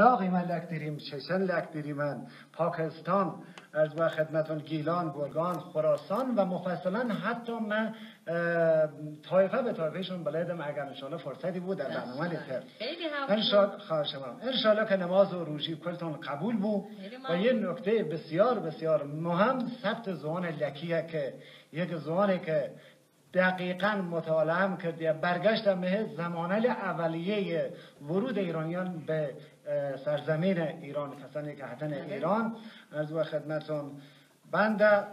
عراقی من لک دیریم چشن لک پاکستان از و خدمتون گیلان گرگان خراسان و مفصلا حتی من طایفه به طایفهشون بلدم اگر انشالله فرصتی بود در برنامه لیتر انشالله که نماز و روژی کلتون قبول بود. و یه نکته بسیار بسیار مهم ثبت زوان لکیه که یک زوانی که دقیقا مطالعه هم کرده برگشتم به زمانه اولیه ورود ایرانیان به سرزمین ایران کسانی که حتن ایران. از و خدمتون بنده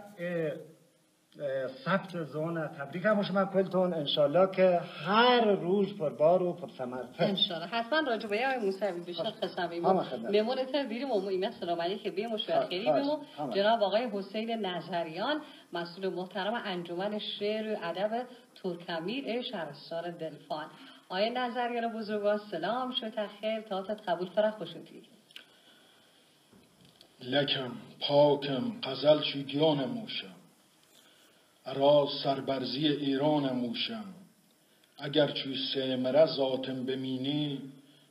ثبت زون تبریک هم شما کلتون. انشالله که هر روز پر بار و پر سمر انشالله. حتما راجع به آقای موسوی بیشتر قسم بیمو میمونت بیریم و ایمه سلام علیکم. بیم و خیلی بیمو جناب آقای حسین نظریان مسئول محترم انجمن شعر و ادب ترکمیر شهرستان دلفان آقای نظریان بزرگان سلام شد خیر تا قبول فرق باشید لکم پاکم قزل چو گیان موشم. را سربرزی ایران موشم. اگر چو سیمره ذاتم بمینی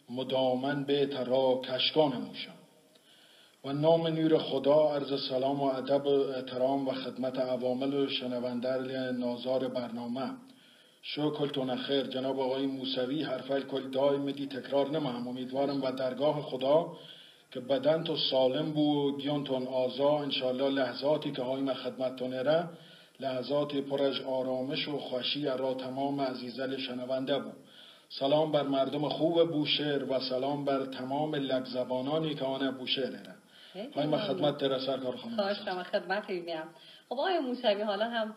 مدامن به ترا کشکان موشم. و نام نور خدا عرض سلام و ادب و احترام و خدمت عوامل و شنوندر نازار برنامه. شکل تو خیر جناب آقای موسوی حرفای کل دائم دی تکرار نمهم امیدوارم و درگاه خدا که بدن تو سالم بود گیان تون آزا انشالله لحظاتی که های خدمت تو نره لحظات پرش آرامش و خوشی را تمام عزیزل شنونده بود. سلام بر مردم خوب بوشهر و سلام بر تمام لگزبانانی که آن بوشهر های خواهیم خدمت در سرکار خانم خواهش خدمت میام خب آقای موسوی حالا هم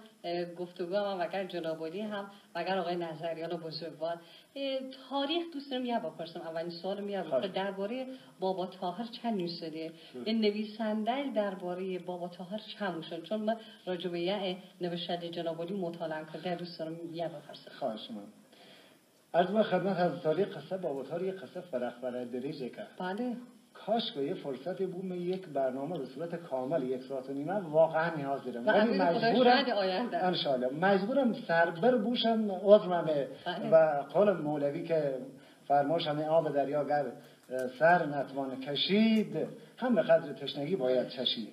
گفتگو هم وگر جنابالی هم وگر آقای نظریان بزرگوار. تاریخ دوست دارم یه بپرسم. اولین سوال میاد درباره بابا تاهر چند نیوز داده این نویسنده درباره بابا تاهر چند شد چون من راجع به یه نوشته جنابالی مطالعه کرده دوست دارم یه بپرسم. خواهش من از خدمت از تاریخ قصه بابا تاهر یه قصه فرق دریجه کرد بله. کاش که یه فرصتی بود من یک برنامه به صورت کامل یک ساعت و نیمه واقعا نیاز دارم. ولی مجبورم انشالله مجبورم سربر بوشم عذرم بله. و قول مولوی که فرماش همه آب دریا گر سر نتوان کشید هم به قدر تشنگی باید چشید.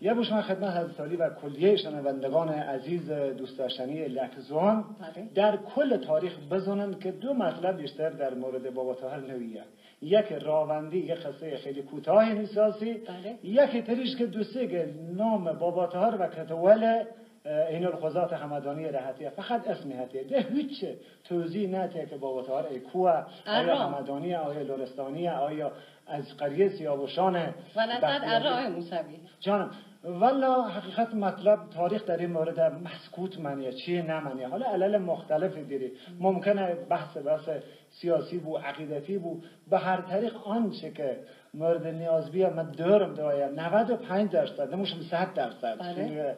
یه بوش من خدمت حضرت و کلیه شنوندگان عزیز دوست داشتنی لکزوان بله. در کل تاریخ بزنن که دو مطلب بیشتر در مورد بابا طاهر نویه. یک راوندی یک قصه خیلی کوتاه نیساسی بله. یکی تریش که دوسته نام بابا تهار و کتول این الخوزات همدانی راحتیه فقط اسمی هتیه ده هیچ توضیح نتیه که بابا تهار ای کوه آیا همدانی آیا لورستانی آیا از قریه سیاوشانه و نتاد ارائه موسوی. جانم والا حقیقت مطلب تاریخ در این مورد مسکوت منیه. چیه نمنیه حالا علل مختلف دیری ممکنه بحث بحث سیاسی بو عقیدتی بو. به هر طریق آنچه که مورد نیاز بیا من دارم دوایا 95 درصد نموشم 100 درصد بله.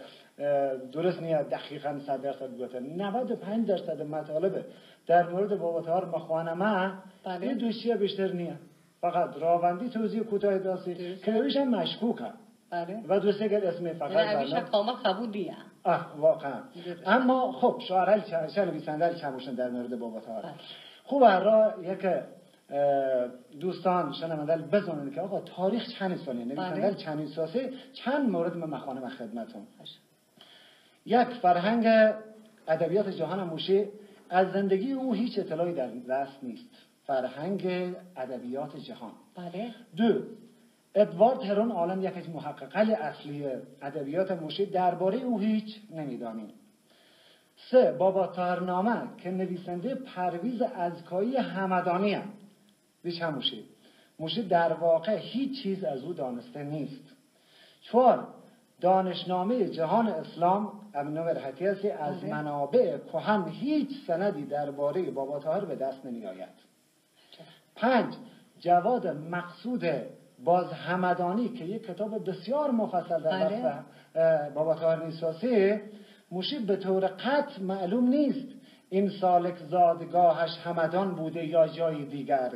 درست نیاد دقیقا 100 درصد بوده 95 درصد مطالبه در مورد بابا مخوانه ما بله. یه دوشیه بیشتر نیه. فقط راوندی توضیح کوتاه داستی که نویش هم مشکوک هم بله. و دوست اگر اسم فقط یعنی کامل قبول دیم آه واقعا. اما خب شعرال چه نویسنده چموشن در مورد بابا تار بله. خوب را یک دوستان شنوندل بزنن که آقا تاریخ چند ساله نویسنده بله. چند ساله چند مورد من مخانه و خدمتون یک فرهنگ ادبیات جهان موشی از زندگی او هیچ اطلاعی در دست نیست. فرهنگ ادبیات جهان. بله. دو ادوارد هرون عالم یک از محققل اصلی ادبیات موشی درباره او هیچ نمی‌دانیم سه بابا تارنامه که نویسنده پرویز ازکایی همدانی هم بیش هم موشی موشی در واقع هیچ چیز از او دانسته نیست چهار دانشنامه جهان اسلام ابن هستی از بله. منابع کهن هیچ سندی درباره بابا تاهر به دست نمی آید پنج جواد مقصود باز همدانی که یک کتاب بسیار مفصل در بله. بابا تاهر نیساسی مشیب به طور قطع معلوم نیست این سالک زادگاهش همدان بوده یا جای دیگر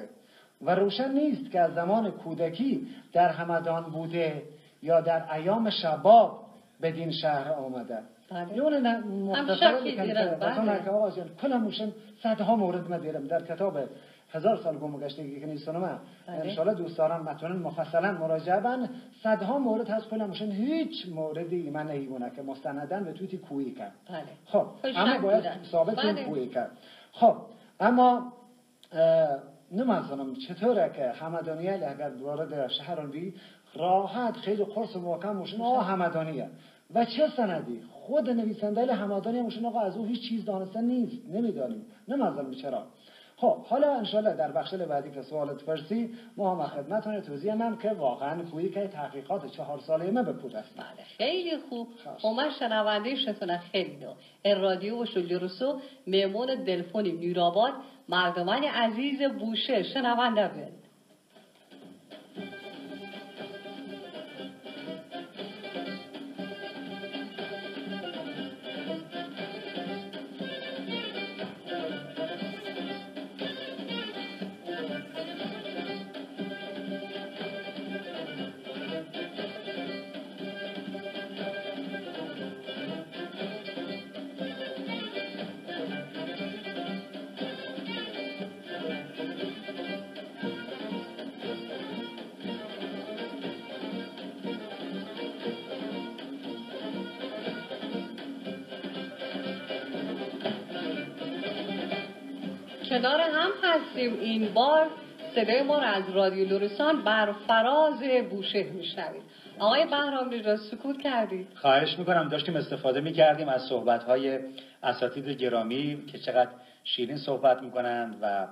و روشن نیست که از زمان کودکی در همدان بوده یا در ایام شباب به دین شهر آمده بله. یون مختصر بله. کلم موشن صدها مورد ما دیرم در کتاب هزار سال گم گشتگی که نیستونم بله. انشالله دوست دارم متن مفصلا مراجعه بن صدها مورد هست. کنم مشن هیچ موردی من نهیونه که مستندن به توتی کرد. بله. خب خوش اما شک باید بودن. ثابت بله. کویی کرد. خب اما نمی‌دونم چطوره که همدانی اگر وارد شهران بی؟ راحت خیلی قرص محکم موشن آقا همدانیه و چه سندی؟ خود نویسنده همدانی موشن آقا از او هیچ چیز دانسته نیست. نمی‌دانیم. نمی‌دونم چرا؟ خب حالا انشالله در بخش بعدی که سوالت پرسی ما هم خدمتتون توضیح هم که واقعا کویی که تحقیقات چهار ساله ما به پود است بله. خیلی خوب. خواست. عمر شنونده شتونه خیلی دو الرادیو و شلی میمون دلفونی نیراباد مردمان عزیز بوشه شنونده بین. هستیم این بار صدای ما رو از رادیو لورستان بر فراز بوشه میشنوید. آقای بهرام نژاد سکوت کردید؟ خواهش می‌کنم. داشتیم استفاده می‌کردیم از صحبتهای اساتید گرامی که چقدر شیرین صحبت می‌کنند و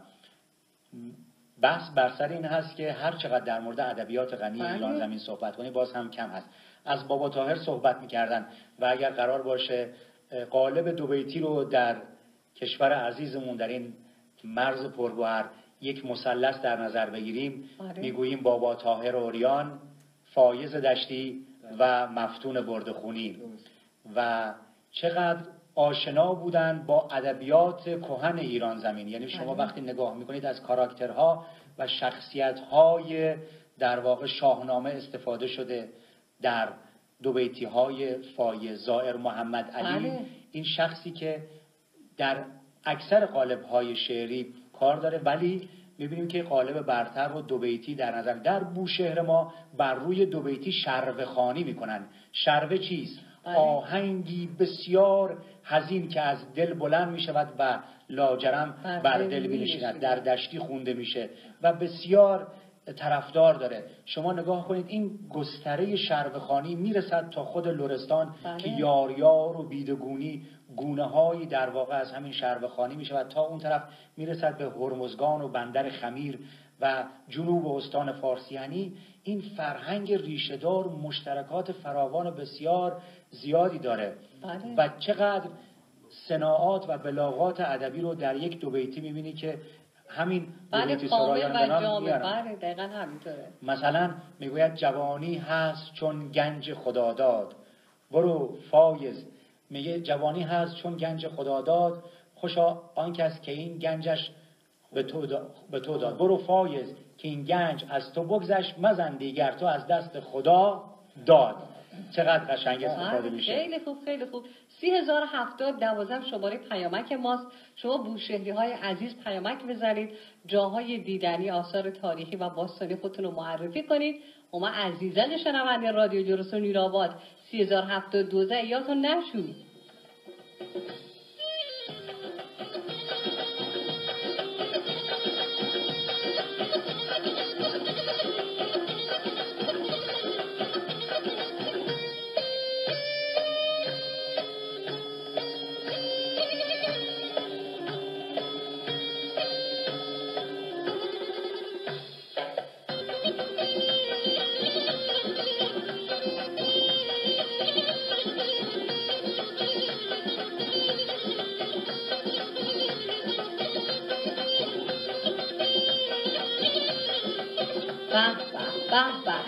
بحث بر سر این هست که هر چقدر در مورد ادبیات غنی بله. ایران زمین صحبت کنی باز هم کم هست. از بابا طاهر صحبت می‌کردن و اگر قرار باشه قالب دوبیتی رو در کشور عزیزمون در این مرز پرگوهر یک مثلث در نظر بگیریم بله. می‌گوییم بابا طاهر اوریان فایز دشتی و مفتون بردخونی و چقدر آشنا بودن با ادبیات کهن ایران زمین یعنی شما بله. وقتی نگاه می‌کنید از کاراکترها و شخصیتهای در واقع شاهنامه استفاده شده در دو بیتی های فایز زائر محمد علی بله. این شخصی که در اکثر قالب های شعری کار داره ولی می‌بینیم که قالب برتر رو دو بیتی در نظر در بوشهر ما بر روی دو بیتی شروه خانی می‌کنن شروه چیست بله. آهنگی بسیار حزین که از دل بلند می شود و لاجرم بر دل دل می می نشیند نشیند. در دشتی خونده میشه و بسیار طرفدار داره شما نگاه کنید این گستره شربخانی می‌رسد تا خود لرستان بله. که یاریار و بیدگونی گونه هایی در واقع از همین شربخانی می شود تا اون طرف می‌رسد به هرمزگان و بندر خمیر و جنوب و استان فارسیانی این فرهنگ ریشهدار مشترکات فراوان بسیار زیادی داره. بله. و چقدر صناعات و بلاغات ادبی رو در یک دو بیتی می‌بینی که همین بله سرایان و به نام جامع میارن. بله دقیقا همینطوره. مثلا می‌گوید جوانی هست چون گنج خدا داد برو فایز. میگه جوانی هست چون گنج خدا داد خوشا آن کس که این گنجش به تو, به تو داد. برو فایز که این گنج از تو بگذشت مزن دیگر تو از دست خدا داد. چقدر قشنگ استفاده میشه. خیلی خوب خیلی خوب. سی هزار هفتاد دوازم شماره پیامک ماست. شما بوشهری های عزیز پیامک بزنید. جاهای دیدنی آثار تاریخی و باستانی خودتون رو معرفی کنید. و ما عزیزان شنونده رادیو جرسون نیراباد 3072 یادتون نشود؟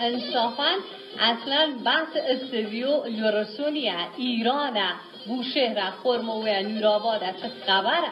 انصافا اصلا بحث استودیو لورسونیه ایرانه بوشهر خرموه نورآباد چه خبره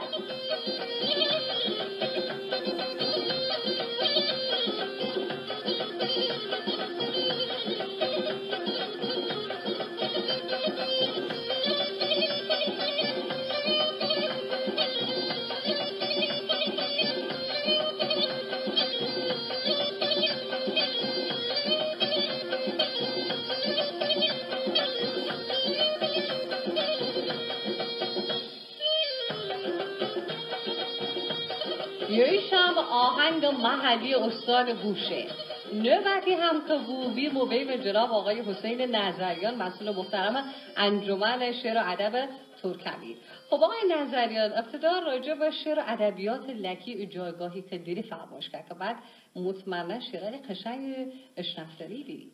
محلی استان گوشه. نوبتی هم که بوبی مبین جناب آقای حسین نظریان مسئول محترم انجمن شعر و ادب ترکمی خب آقای نظریان ابتدا راجع به شعر و ادبیات لکی جایگاهی که دیری فرمایش کرد که بعد مطمئنا شعر قشنگ اشنفتری دیدی.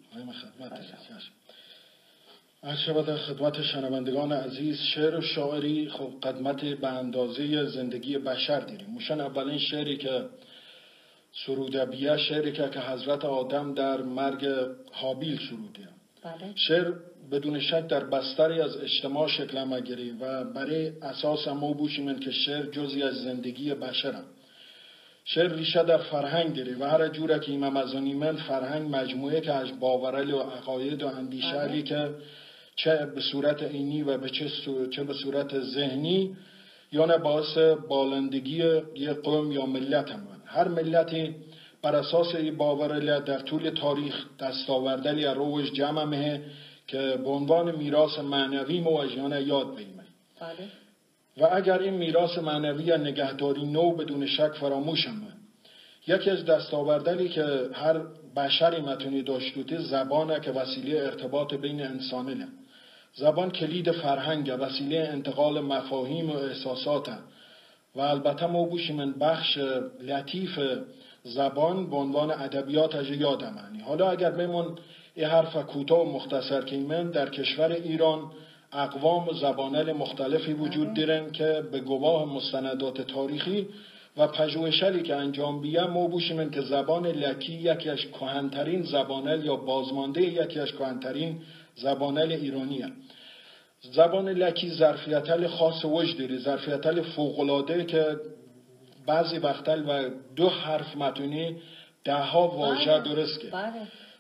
از شود خدمت شنوندگان عزیز شعر و شاعری خب قدمت به اندازه زندگی بشر دیریم موشن اولین شعری که سرودبیه شعری که که حضرت آدم در مرگ حابیل سروده بله. شعر بدون شک در بستری از اجتماع شکل مگیری و برای اساس ما بوشیم که شعر جزی از زندگی بشرم شعر ریشه در فرهنگ داره و هر جوره که ایمه من فرهنگ مجموعه که از باورل و عقاید و اندیشه بله. که چه به صورت عینی و به چه, چه به صورت ذهنی یا نه باعث بالندگی یک قوم یا ملت هم هر ملتی بر اساس باور در طول تاریخ دستاوردلی روش جمع مه که به عنوان میراث معنوی مواجهانه یاد بیمه بله. و اگر این میراث معنوی نگهداری نو بدون شک فراموش هم یکی از دستاوردلی که هر بشری متونی داشتوتی زبانه که وسیله ارتباط بین انسانه زبان کلید فرهنگ وسیله انتقال مفاهیم و احساسات و البته ما من بخش لطیف زبان به عنوان ادبیات از یادم حالا اگر بمون یه حرف کوتاه و مختصر که من در کشور ایران اقوام و زبانل مختلفی وجود. دارن که به گواه مستندات تاریخی و پژوهشی که انجام بیه ما من که زبان لکی یکی از کهنترین زبانل یا بازمانده یکی از کهنترین زبانل ایرانی زبان لکی ظرفیتل خاص وجد داره ظرفیتل فوقلاده که بعضی وقتل و دو حرف متونی ده ها واژه بله. درست که بله.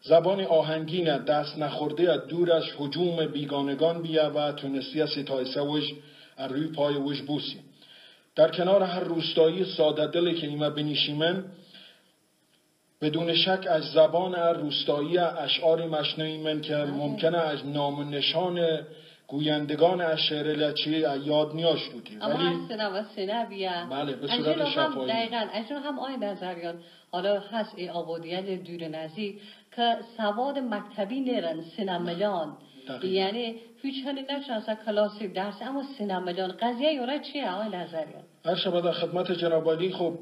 زبان آهنگین دست نخورده دور از حجوم بیگانگان بیا و تونستی از ستایسه وش روی پای وش بوسی در کنار هر روستایی ساده دلی که ایمه بنیشیمن بدون شک از زبان روستایی اشعاری مشنوی من که بله. ممکنه از نام نشان گویندگان از شعر لچی یاد نیاش بودی اما ولی و سنا بیا. بله به صورت شفایی دقیقا اجرا هم آی نظریان. حالا هست ای آبادیت دور نزی که سواد مکتبی نیرن سینملان یعنی هیچ هنی نشناسه کلاسی درس اما سینملان قضیه یوره چیه آقای نظریان؟ هر شما در خدمت جناب خب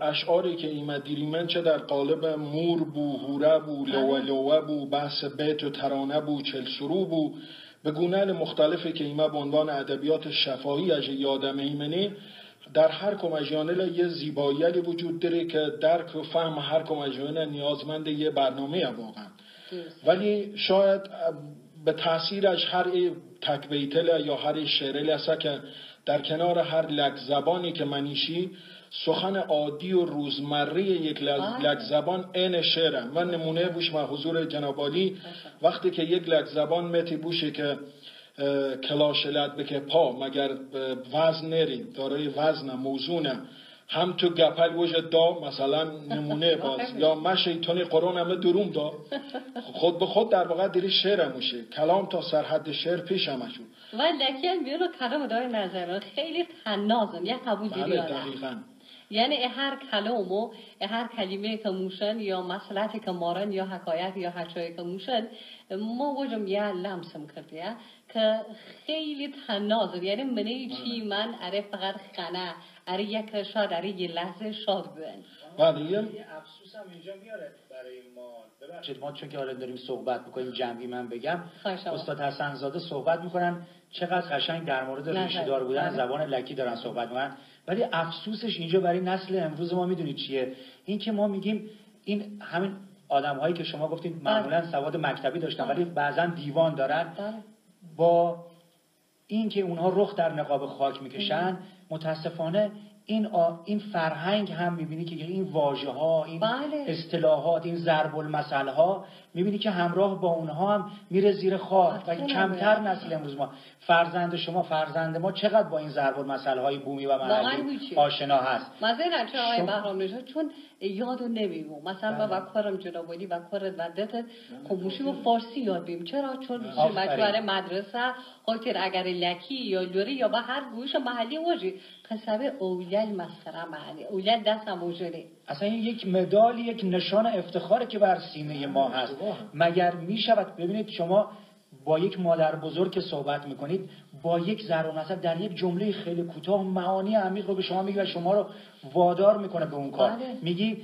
اشعاری که ایمد من چه در قالب مور بو هوره بو لوه بو بحث بیت و ترانه بو چلسرو بو به گونه مختلفی که ایمه به عنوان ادبیات شفاهی از یادم ایمنی در هر کم یه زیبایی وجود داره که درک و فهم هر کم نیازمند یه برنامه واقعا. ولی شاید به تاثیرش هر تکبیتل یا هر شعرل است که در کنار هر لک زبانی که منیشی سخن عادی و روزمره یک لک زبان این شعره من نمونه بوش ما حضور جنابالی وقتی که یک لک زبان متی بوشه که کلاشلت بکه پا مگر وزن نری دارای وزن موزونه هم تو گپل وجه دا مثلا نمونه باز. یا من شیطانی قرآن همه دروم دا. خود به خود در واقع دیری شعر موشه کلام تا سرحد شعر پیش همه شد و لکن بیرو کلام دای نظر خیلی تنازم یه قبول دیری بله دقیقا. یعنی هر کلام و هر کلمه که موشن یا مسئلتی که مارن یا حکایت یا هرچایی که موشن ما وجم یه لمسم کردیه که خیلی تناز یعنی منی چی؟ من اره فقط خنه اره یک شاد اره یه لحظه شاد بودن بله یه افسوس هم اینجا میاره برای ما. ببخشید. ما چون که حالا داریم صحبت می‌کنیم جمعی من بگم. استاد حسن زاده صحبت می‌کنن. چقدر قشنگ در مورد ریشه‌دار بودن بله. زبان لکی دارن صحبت می‌کنن. ولی افسوسش اینجا برای نسل امروز ما می‌دونید چیه این که ما میگیم این همین آدم هایی که شما گفتید معمولا. سواد مکتبی داشتن ولی. بعضا دیوان دارن با اینکه اونها رخ در نقاب خاک می‌کشن متاسفانه این این فرهنگ هم می‌بینی که این واژه ها این بله. اصطلاحات این ضرب المثل ها می‌بینی که همراه با اونها هم میره زیر خاک و کمتر نسل امروز ما. فرزند شما فرزند ما چقدر با این ضرب المثل های بومی و محلی آشنا هست؟ مثلا چه آقای بهرام چون یادو نمیمون مثلا با کارم جنابالی و کار ودت خب و فارسی یاد بیم. چرا؟ چون مشوره مدرسه خاطر اگر لکی یا لوری یا با هر گوش محلی واجی قصبه اولیل مسخره معنی. اولیل دست هم اصلا این یک مدال یک نشان افتخاره که بر سینه ما هست. مگر می شود ببینید شما با یک مادر بزرگ که صحبت می‌کنید با یک ضرب مثلا در یک جمله خیلی کوتاه معانی عمیق رو به شما میگه و شما رو وادار می‌کنه به اون کار. بله. میگی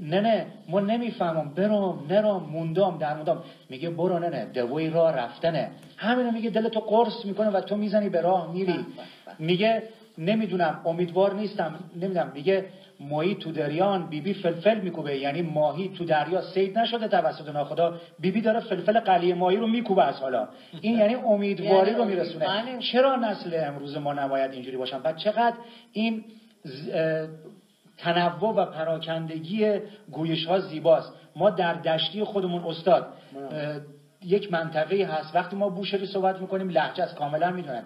نه نه ما نمی‌فهمم. برم نرم موندم در موندم میگه برو نه نه دوی راه رفتنه. همینو میگه دلتو قرص می‌کنه و تو می‌زنی به راه میری. میگه نمی‌دونم امیدوار نیستم نمی‌دونم. میگه ماهی تو دریان بیبی فلفل میکوبه. یعنی ماهی تو دریا سید نشده توسط ناخدا. بیبی داره فلفل قلیه ماهی رو میکوبه از حالا. این یعنی امیدواری رو میرسونه. بله. چرا نسل امروز ما نباید اینجوری باشن؟ بعد چقدر این تنوع و پراکندگی گویش ها زیباست. ما در دشتی خودمون استاد یک منطقه هست. وقتی ما بوشهری صحبت می‌کنیم لحجه از کاملا می‌دونن.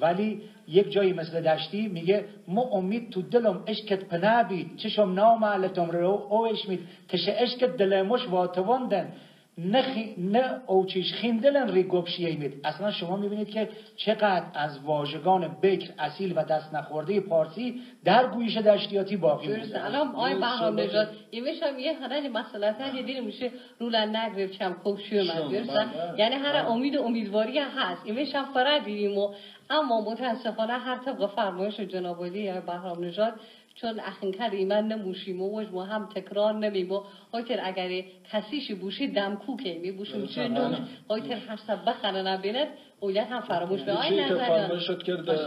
ولی یک جایی مثل دشتی میگه ما امید تو دلم اشکت پنابید چشم نام علتم رو اوش مید تش اشکت دلمش واتواندن نه, خی... نه اوچیش خیندلن ری گبشیه مید اصلا شما می‌بینید که چقدر از واژگان بکر اصیل و دست نخورده پارسی در گویش دشتیاتی باقی درسته. مونده الان آی بهرام. نژاد ایمش هم یه هنری مسئلتا یه دیری میشه رولن نگرف خوب شو من. یعنی هر. امید و امیدواری هست. ایمش هم فرا دیدیم و اما متاسفانه هر طبق فرمایش جناب علی بهرام نژاد چون اخینکر ایمن نموشیم و ما هم تکرار نمیم و هایتر اگر کسیشی بوشی دمکو که می بوشیم. چه نوش. هایتر هر سبه خانه نبیند اولاد هم فراموش به آی چیزی که نظر شد کرده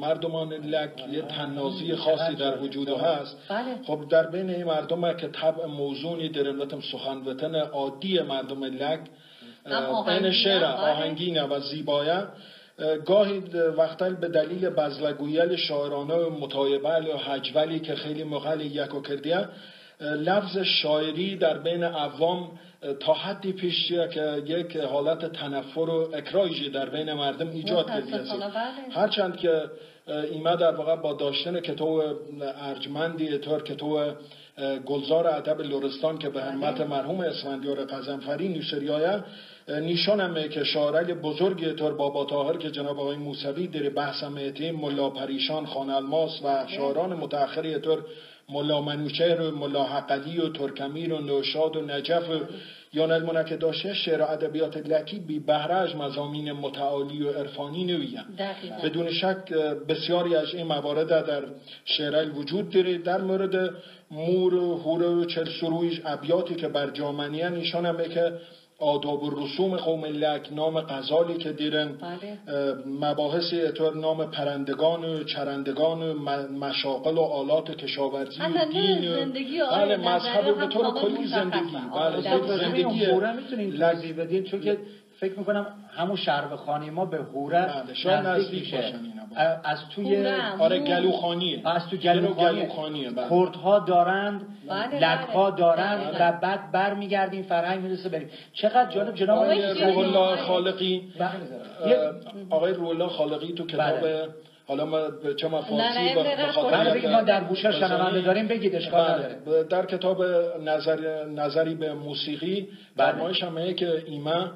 مردمان لک یه تنازی خاصی در وجود هست. بله. خب در بین این مردم که طبع موزونی درلتم سخن وطن عادی مردم لک این شعر بله. آهنگینه و زیبایه گاهی وقتا به دلیل بزلگویل شاعرانه متایبل و حجولی که خیلی مقل یکو کردیه لفظ شاعری در بین عوام تا حدی پیش که یک حالت تنفر و اکرایجی در بین مردم ایجاد متاسفانه، بله. هرچند که ایمه در واقع با داشتن کتاب ارجمندی طور کتاب گلزار ادب لرستان که به حرمت مرحوم اسفندیار قزنفری نوشریایه نیشان همه که شاعرک بزرگی طور بابا طاهر که جناب آقای موسوی در بحث همه ملا پریشان خان الماس و شاعران متأخری طور ملا منوچهر و ملا حقلی و ترکمیر و نوشاد و نجف و یا نلمونه که داشته شعر و ادبیات لکی بی بهره از مزامین متعالی و عرفانی دقیقاً. بدون شک بسیاری از این موارد در شعرهای وجود داره در مورد مور و هوره و چل سرویش ابیاتی که بر جامنیه همه که آداب و رسوم قوم لک نام غزالی که دیرن بله. مباحثی اطور نام پرندگان و چرندگان و م- مشاغل و آلات کشاورزی و دین و زندگی بله مذهب به طور کلی. زندگی آره، بله زندگی لک- بدین چون که فکر می‌کنم همون شرب خانی ما به هوره بله، شاید نزدیک. باشن اینا،. از توی. آره گلوخانیه از تو گلوخانیه بله. کردها دارند لکها بله. دارند. و بعد برمیگردیم فرهنگ می‌رسه بریم چقدر جالب جناب آقای آقای- خالقی آقای روح الله خالقی تو کتاب. حالا ما چه به نه، خاطر ما در گوشه شنونده داریم بگید اشکال نداره. در کتاب نظر نظری به موسیقی. فرمایش همه که ایما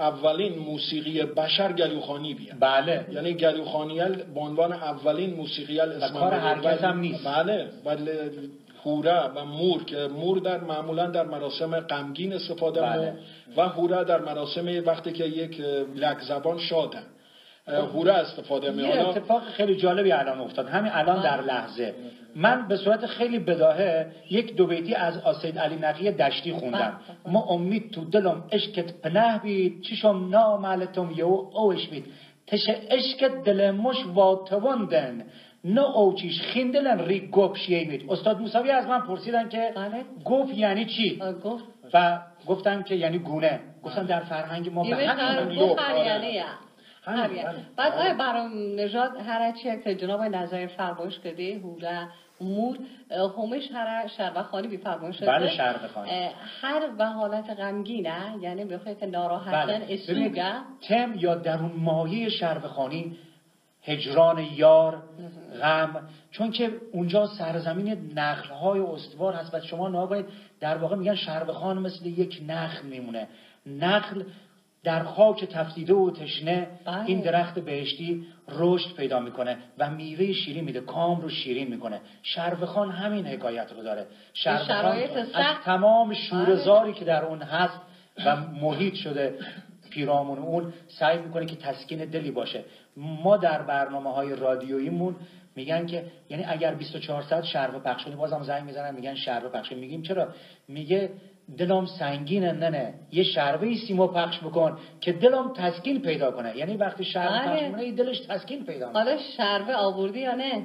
اولین موسیقی بشر گلوخانی بیه بله یعنی گلوخانیل به عنوان اولین موسیقیل هر. کس هم نیست. بله ولی هوره و مور که مور در معمولا در مراسم غمگین استفاده بله. و هوره در مراسم وقتی که یک لک زبان شادن هوره استفاده می یه اتفاق خیلی جالبی الان افتاد. همین الان در لحظه. من به صورت خیلی بداهه یک دو بیتی از آسید علی نقی دشتی خوندم. ما امید تو دلم اشکت پنه بید. چشم نامالتم یو اوش بید. تش اشکت دل مش واتواندن نه اوچیش خیندلن ری گپ شیمید استاد موسوی از من پرسیدن که بله. گپ یعنی چی؟ گفت و گفتم که یعنی گونه. گفتم در فرهنگ ما به ایمه همین آره. بله. بعد آیا برام نژاد هر چیه که جناب نظر فرمایش کرده هوره مور اه، همش هر شربه خانی بی فرمایش شده بله، خانی. هر به حالت غمگینه یعنی بخواه که ناراحتن بله. اسوگه تم یا درون مایه شربخانی هجران یار غم چون که اونجا سرزمین نخلهای استوار هست و شما نگاه در واقع میگن شربخان مثل یک نخل میمونه نخل در خاک تفسیده و تشنه بله. این درخت بهشتی رشد پیدا می‌کنه و میوه شیرین میده کام رو شیرین می‌کنه شربخان همین حکایت رو داره شربخان شرایط از. تمام شورزاری که در اون هست و محیط شده پیرامون اون سعی می‌کنه که تسکین دلی باشه ما در برنامه های رادیوییمون میگن که یعنی اگر 24 ساعت شربه پخش کنی بازم زنگ می‌زنن میگن شربه پخش. میگیم چرا میگه دلم سنگینه نه نه. یه شربه سیما پخش بکن که دلم تسکین پیدا کنه. یعنی وقتی شربه بله. پخش کنه دلش تسکین پیدا می‌کنه. حالا شربه آوردی یا نه؟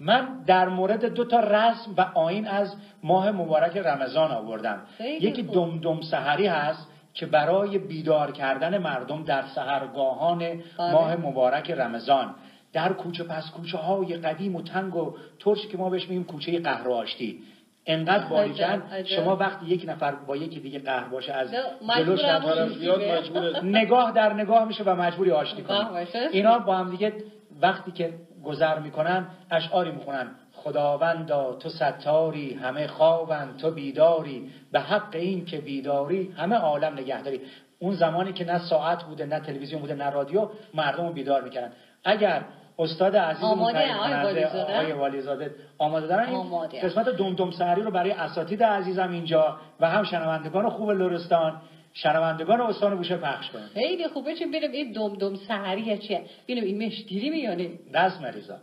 من در مورد دو تا رسم و آین از ماه مبارک رمضان آوردم. یکی خوب. دم دم سحری هست که برای بیدار کردن مردم در سحرگاهان بله. ماه مبارک رمضان. در کوچه پس کوچه های قدیم و تنگ و ترش که ما بهش میگیم کوچه قهر و آشتی انقدر باریکن. شما وقتی یک نفر با یکی دیگه قهر باشه از جلوش نگاه در نگاه میشه و مجبوری آشتی باشه. اینا با هم دیگه وقتی که گذر می‌کنن اشعاری می‌خونن. خداوندا تو ستاری همه خوابند تو بیداری. به حق این که بیداری همه عالم نگهداری. اون زمانی که نه ساعت بوده نه تلویزیون بوده نه رادیو مردم رو بیدار می‌کردن. اگر استاد عزیزمون آماده، تعیین آقای کننده والیزاده؟ آقای والیزاده. آماده دارن این آماده. قسمت دم دم سحری رو برای اساتید عزیزم اینجا و هم شنوندگان خوب لرستان شنوندگان استان بوشه پخش کنن خیلی خوبه چون ببینم این دم دم سحریه چیه؟ ببینم این مشگیری میانه. دست مریضا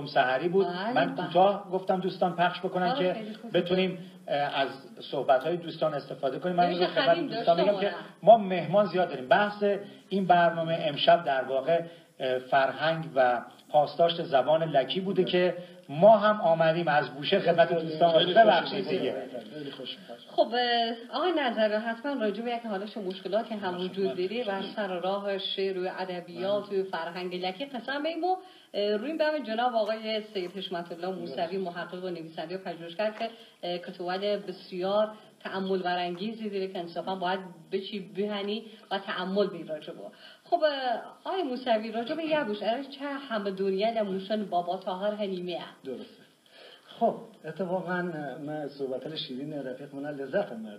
دم سحری بود بله، من بله. کوتاه گفتم دوستان پخش بکنن آره، که. بتونیم از صحبت های دوستان استفاده کنیم من امروز خدمت دوستان بگم که. ما مهمان زیاد داریم بحث این برنامه امشب در واقع فرهنگ و پاسداشت زبان لکی بوده که ما هم آمدیم از بوشه خدمت دوستان. خیلی ببخشید. دیگه. خب اه، آقای نظر حتما راجع به یک حالا چه مشکلاتی هم وجود داره و سر راه شعر و ادبیات و فرهنگ لکی قسم بگیم و روی به جناب آقای سید حشمت الله موسوی محقق و نویسنده و پژوهشگر که کتوال بسیار تعمل برانگیزی داره که انصافا باید بچی بهنی و تعمل بی راجع به خب آقای موسوی راجع به یه بوش اره چه همه دنیا لموشن بابا تاهر هنیمه درسته. خب اتفاقا من صحبت شیرین رفیق من لذت می‌کنم.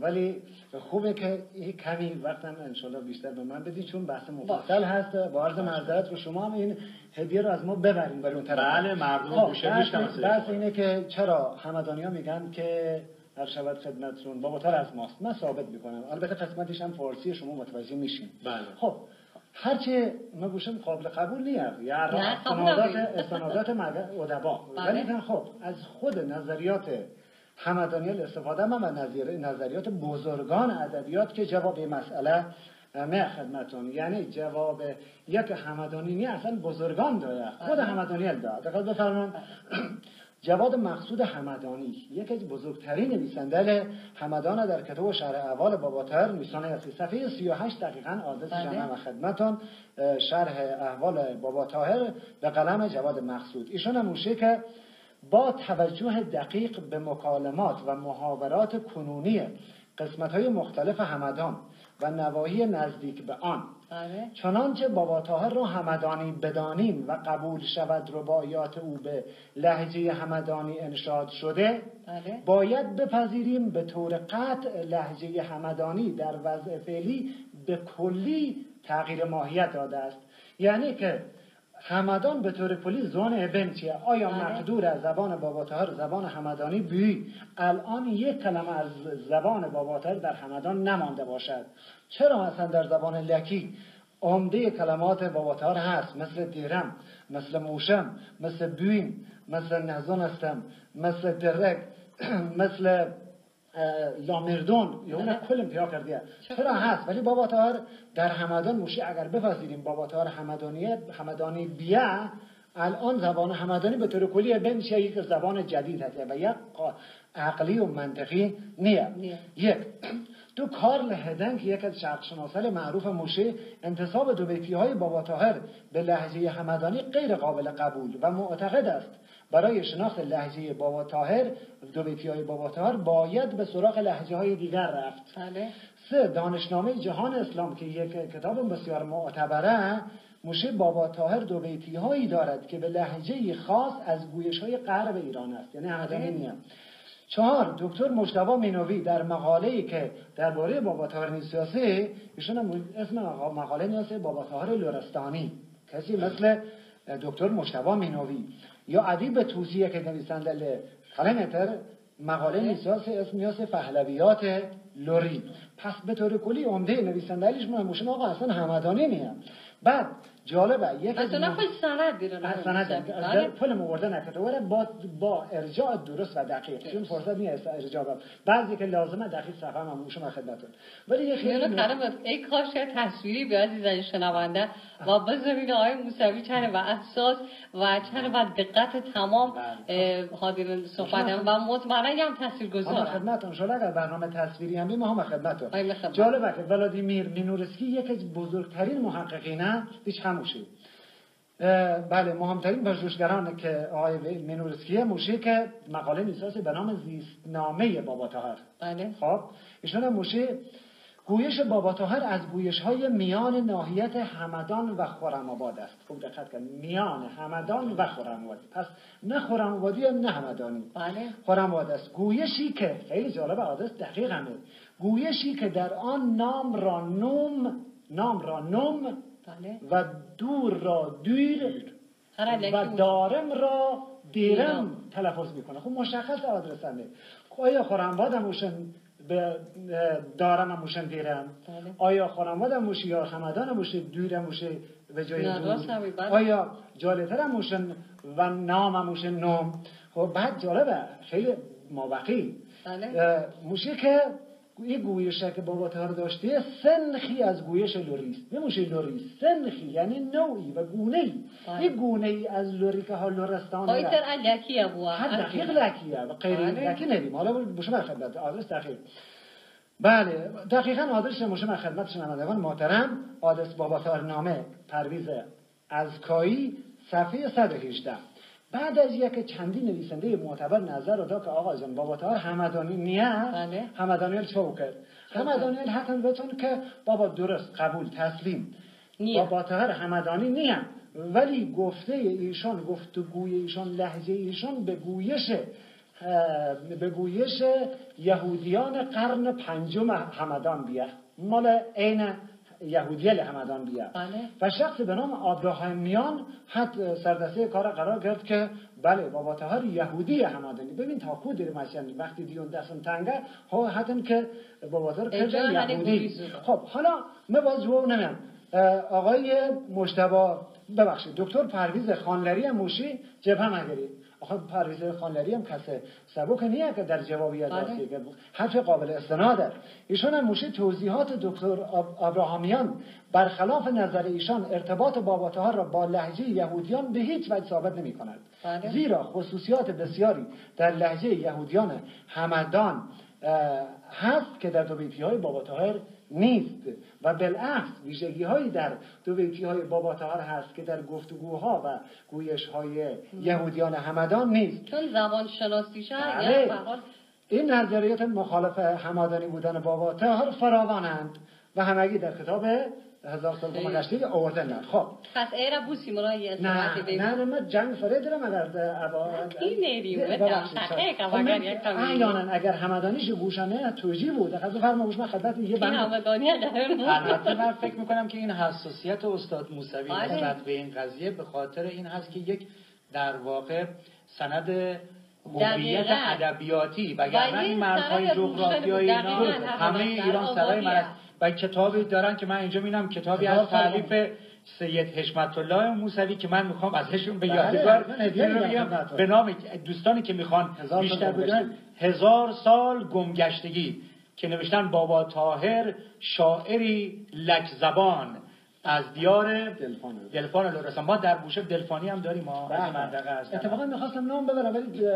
ولی خوبه که این کمی وقتم انشالله بیشتر به من بدید چون بحث مفصل هست. با عرض معذرت رو شما هم این هدیه رو از ما ببرین برای اون طرف. بله، مردم خب، گوشه بحث- اینه که چرا همدانیا میگن که هر شود خدمتتون. باباتر از ماست. من ثابت می‌کنم. البته قسمتش هم فارسی شما متوجه میشین. بله. خب هرچه ما گوشم قابل قبول نیست یا قبول استنادات. استنادات ادبا. بله. ولی خب از خود نظریات همدانیل استفاده من و نظریات بزرگان ادبیات که جواب این مسئله می خدمتون یعنی جواب یک همدانی نی اصلا بزرگان داره. خود بله. همدانیل داد دقت بفرمایید. جواد مقصود همدانی یکی از بزرگترین نویسنده همدان در کتاب شرح احوال باباتر نویسان اصلی صفحه 38 دقیقا آدرس بله. جمع خدمتون اه، شرح احوال بابا طاهر به قلم جواد مقصود ایشون نموشه که با توجه دقیق به مکالمات و محاورات کنونی قسمت های مختلف همدان و نواحی نزدیک به آن بله چنانچه بابا طاهر رو همدانی بدانیم و قبول شود رباعیات او به لهجه همدانی انشاد شده بله باید بپذیریم به طور قطع لهجه همدانی در وضع فعلی به کلی تغییر ماهیت داده است. یعنی که همدان به طور کلی زون ابن چیه؟ آیا بله. مقدور از زبان باباتهر زبان همدانی؟ بی. الان یک کلمه از زبان باباتهر در همدان نمانده باشد. چرا مثلا در زبان لکی عمده کلمات باباتهر هست؟ مثل دیرم مثل موشم مثل بوین مثل نزون استم مثل درک مثل لامردون یا اون کل کردیه چرا؟ هست؟ ولی بابا تاهر در همدان موشی اگر بپذیریم بابا تاهر همدانی بیه الان زبان همدانی به طور کلی بنشه یک زبان جدید هست و یک عقلی و منطقی نیه. یک. دو کارل هدن که یک از شرق معروف موشه انتصاب دو بیتی های بابا تاهر به لحجه همدانی غیر قابل قبول و معتقد است برای شناخت لحجه بابا تاهر دو بیتی های بابا تاهر باید به سراغ لحجه های دیگر رفت بله. سه دانشنامه جهان اسلام که یک کتاب بسیار معتبره موشه بابا تاهر دو بیتی هایی دارد که به لحجه خاص از گویش های غرب ایران است یعنی همدانی. چهار دکتر مجتبی مینوی در مقاله که درباره بابا تاهر نیستیاسه ایشون اسم مقاله نیاسه بابا تاهر لورستانی. کسی مثل دکتر مجتبی مینوی. یا ادیب توصیه که نویسنده کلمتر مقاله نیستیاسه اسم نیاسه پهلویات لوری. پس به طور کلی عمده نویسندهش من آقا اصلا همدانی میام بعد جالبه. یک از سند بیرون سند پول مورده نکرده. ولی با با ارجاع درست و دقیق. چون فرصت نیست ارجاع با بعضی که لازمه دقیق صفحه من شما خدمتتون. ولی یه خیلی کلام ای کاش تصویری بیاد زن شنونده. و بذارید آقای موسوی چند و احساس و چند و دقت تمام بله. حاضرین صحبت و مطمئنا هم تاثیرگذار خدمتتون شما اگر برنامه تصویری هم ما هم خدمتتون. جالبه که ولادیمیر مینورسکی یکی از بزرگترین محققینه هیچ موشی بله مهمترین پژوهشگران که آقای مینورسکیه موشی که مقاله می‌سازه به نام زیستنامه بابا تاهر بله. خب ایشون موشی گویش بابا تاهر از گویش های میان ناحیت همدان و خرم‌آباد است. خوب دقت کن. میان همدان و خرم‌آباد پس نه خرم‌آبادی نه همدانی. بله. خرم‌آباد است. گویشی که خیلی جالب آدرس دقیق همه گویشی که در آن نام را نوم نام را نوم بله. و دور را دیر و دارم را دیرم تلفظ می‌کنه. خب مشخص آدرس همه خب آیا هموشن به دارم هموشن دیرم بله. آیا خورنباد هموشی یا خمدان هموشه دور هموشه به جای دور بله. آیا جالتر هموشن و نام هموشن نام خب بعد جالبه خیلی مابقی بله. موشه که یه گویش که بابا تار داشته سنخی از گویش لوری است نموشه لوری سنخی یعنی نوعی و گونه ای. یه گونه ای از لوری که حال لورستان های در لکیه بوا هر دقیق لکیه. و غیر بله. لکی نبیم. حالا بشم خدمت. آدرس دقیق. بله. دقیقا آدرس من خدمت شنوندگان محترم. آدرس بابا تار نامه پرویز از کایی صفحه 118 بعد از یک چندی نویسنده معتبر نظر داد که آقا جان بابا تار همدانی نیه بله. همدانیل چه کرد همدانیل حتم بتون که بابا درست قبول تسلیم. نیه. بابا تار همدانی نیه. ولی گفته ایشان گفتگوی ایشان لحجه ایشان به گویش به گویش یهودیان قرن پنجم همدان بیه. مال عین یهودیل همدان بیا بله. و شخص به نام آبراهامیان حد سردسته کار قرار گرفت که بله بابا تهار یهودی همدانی ببین تا خود دیر وقتی دیون دستم تنگه ها حتن که بابا تهار یهودی. خب حالا من باز جواب نمیم آقای مشتبا ببخشید دکتر پرویز خانلری موشی جبهه مگری آخه پرویز خانلری هم کسه. سبک نیه که در جوابیت بله. که حرف قابل استناده. ایشان هم موشه توضیحات دکتر ابراهامیان. برخلاف نظر ایشان ارتباط باباتها را با لحجه یهودیان به هیچ وجه ثابت نمی کند. بله. زیرا خصوصیات بسیاری در لحجه یهودیان همدان هست که در دو بیتی های بابا نیست. و بالعکس ویژگی هایی در دو بیتی های بابا تهار هست که در گفتگوها و گویش های یهودیان همدان نیست چون زبان شناسی بله. این نظریات مخالف همدانی بودن بابا تهار فراوانند و همگی در کتاب هزار سال گذشته آورده نه. خب. پس ایرا بوسی مرایی نه نه نه من جنگ فره دارم اگر این نیریو احیانا اگر همدانیش گوشانه توجی بود. از فرما گوش من خدمت یه بند همدانی البته من فکر می‌کنم که این حساسیت استاد موسوی آره. نسبت به این قضیه به خاطر این هست که یک در واقع سند هویت ادبیاتی وگرنه این مرزهای جغرافیایی اینا همه ایران سرای مرز و کتابی دارن که من اینجا می‌بینم کتابی از تعریف سید حشمت الله موسوی که من می‌خوام ازشون به بله، یادگار بگم خدمتتون. به نام دوستانی که می‌خوان بیشتر بدونن. هزار سال گمگشتگی که نوشتن بابا تاهر شاعری لک زبان از دیار دلفان. دلفان لرستان ما در بوشه دلفانی هم داریم ما از منطقه هستن اتفاقا می‌خواستم نام ببرم ولی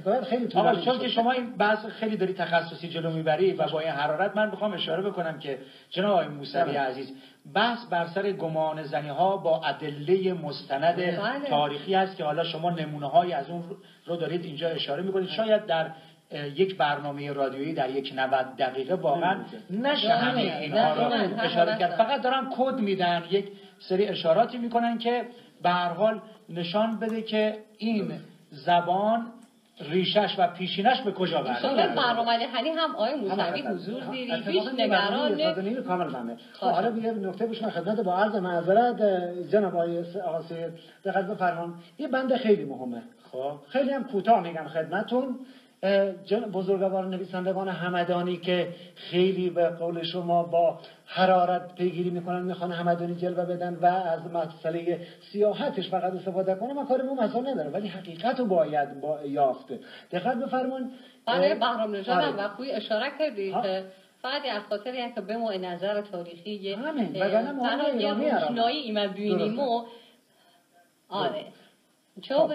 حکایت خیلی طولانی چون. که شما این بحث خیلی داری تخصصی جلو می‌بری و با این حرارت من می‌خوام اشاره بکنم که جناب آقای موسوی بله. عزیز بحث بر سر گمان زنی ها با ادله مستند بله. تاریخی است که حالا شما نمونه های از اون رو دارید اینجا اشاره می‌کنید شاید در یک برنامه رادیویی در یک 90 دقیقه واقعا نشه بله. همه اینها رو. اشاره کرد. فقط دارن کد میدن یک سری اشاراتی می‌کنن که به هر حال نشان بده که این زبان ریشش و پیشینش به کجا شما برمیگرده برنامه هنی هم آقای موسوی. حضور دیدی هیچ نگران نیم کامل بمه خب خواهش. حالا یه نکته بشم خدمت با عرض معذرت جناب آقای آقا سید دقت بفرمان یه بند خیلی مهمه خب خیلی هم کوتاه میگم جن بزرگوار نویسندگان همدانی که خیلی به قول شما با حرارت پیگیری می‌کنن می‌خوان همدانی جلوه بدن و از مسئله سیاحتش فقط استفاده کنه من کار مو مسئله ندارم ولی حقیقت رو باید با یافته دقت بفرمون برای اه، بهرام نژاد آره. وقتی اشاره کردی. که فقط از خاطر اینکه به ما نظر تاریخی همین. یه. روشنایی ایمن ببینیم و آره چه خب.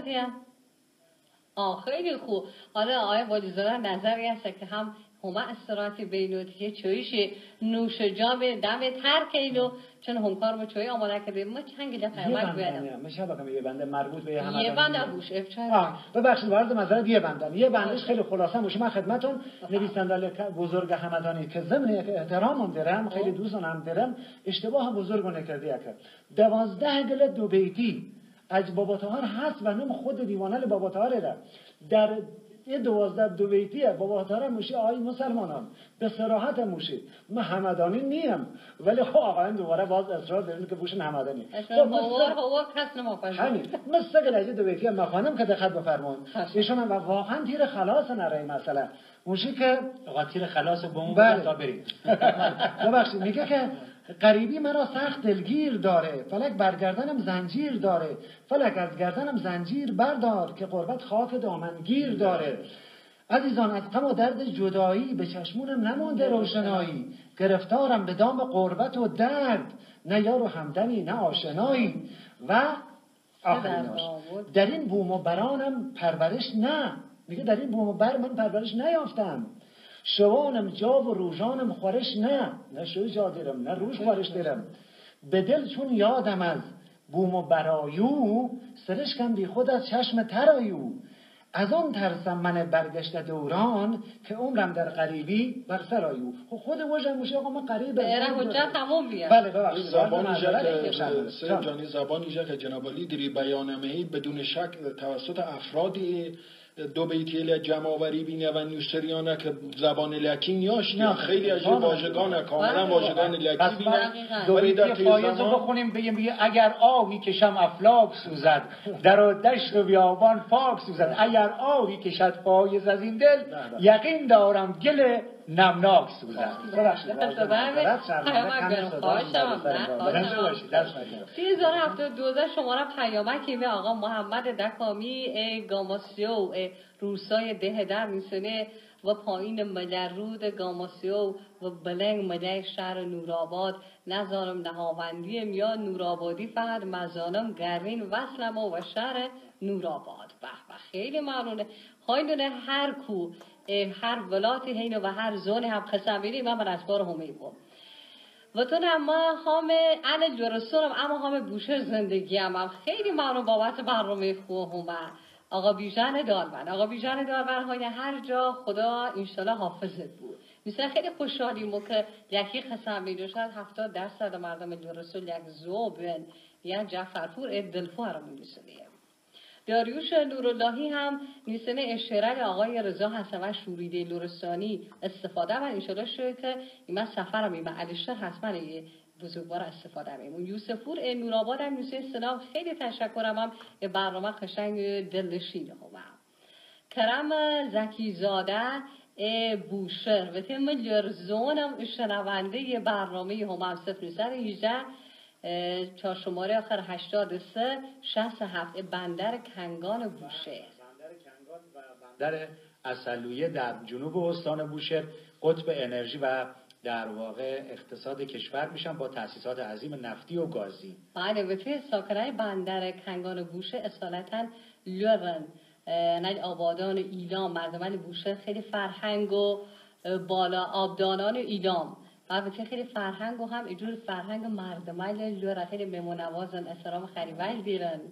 آه خیلی خوب. حالا آقای والیزاده نظری هست که هم همه استراحتی بینو که چویش نوش جام دم ترک اینو چون همکار با چوی آماده کرده. ما چند گله یه پیامک بنده بیادم. میشه بگم یه بنده مربوط به یه یه همدانی بند بوش افچار ببخشید وارد مذارت یه بندم یه بندش خیلی خلاصه باشه. من خدمتون نویسنده بزرگ همدانی که ضمن احترام دارم خیلی دوستان هم دارم اشتباه بزرگ نکرده یک دوازده گل دو بیتی. از بابا طاهر هست و نم خود دیوانه بابا ده. در یه دوازده دو بیتیه بابا طاهر موشی آی مسلمانان. به صراحت موشی. من همدانی نیم. ولی خب آقایان دوباره باز اصرار دارین که بوشن همدانی. خب، همین. مثل لحظه دو بیتی هم مخوانم که دقت بفرمون. هست. ایشون هم واقعا تیر خلاص نره مثلا موشی که آقا تیر خلاص بمون بله. تا بریم. ببخشید میگه که غریبی مرا سخت دلگیر داره. فلک برگردنم زنجیر داره. فلک از گردنم زنجیر بردار که قربت خاک دامنگیر داره. عزیزان از غم و درد جدایی به چشمونم نمانده روشنایی. گرفتارم به دام قربت و درد. نه یار و همدمی نه آشنایی. و آخریناش. در این بوم و برانم پرورش نه. میگه در این بوم و بر من پرورش نیافتم. شوانم جا و روژانم خورش نه نه شو جا دارم نه روش خورش دارم به دل چون یادم از بوم و برایو سرشکم بی خود از چشم ترایو. از آن ترسم من برگشت دوران که عمرم در قریبی بر سرایو خب خود وجه موشه آقا من قریب ایره حجت تمام بیاد. بله ببخشید. زبان زبان که جناب علی دری بیانمه بدون شک توسط افرادی دو بیتی جمعآوری بینه و نوشتریانه که زبان لکین یاش نه، خیلی از نه. واژگان کاملا بله. واژگان پس لکی بینه. دو ولی در فایز رو بخونیم بگیم بگه اگر آهی کشم افلاک سوزد در دشت و بیابان پاک سوزد اگر آهی کشد فایز از این دل بله. یقین دارم گل نمناک خواهشم باشید دست نکنید. 3072 شماره پیامکی به آقا محمد دکامی گاماسیو ای روسای ده در میسونه و پایین ملرود گاماسیو و بلنگ مده شهر نورآباد. نزانم نهاوندیم یا نورآبادی فقط. مزانم گرین وصلم و شهر نورآباد. به خیلی ممنونه. خواهی هر کو هر ولاتی هینو و هر زونی هم قسم من من از بار همی بود و تو اما هم ان جرسونم اما هم بوشهر زندگی هم, هم خیلی ممنون بابت برنامه خوب هم آقا بیژن داربن. آقا بیژن داربن های هر جا خدا انشالله حافظت بود. مثلا خیلی خوشحالیم ما که یکی قسم بیدو شاید هفتاد درصد مردم جرسون یک زوبن یا جعفرپور دلفو رو میسونیم داریوش نوراللهی هم نیسن اشترال آقای رضا حسن شوریده لورستانی استفاده و انشالله شده که این من سفر هم علشتر حتما بزرگوار استفاده میمون یوسفور نورآباد هم یوسف سلام. خیلی تشکرم هم. برنامه قشنگ دلشین هم کرم زکی زاده بوشهر. و تیم لرزون هم شنونده برنامه هم هم 018 تا شماره آخر 83 67 بندر کنگان بوشهر. در اصلویه در جنوب استان بوشهر قطب انرژی و در واقع اقتصاد کشور میشن با تاسیسات عظیم نفتی و گازی. بله وفی ساکرای بندر کنگان بوشه اصالتا لورن نه آبادان ایلام مردمان بوشه خیلی فرهنگ و بالا آبدانان ایلام. و البته خیلی فرهنگ و هم اجور فرهنگ مردمان لورن خیلی ممونوازن احترام خریول دیرن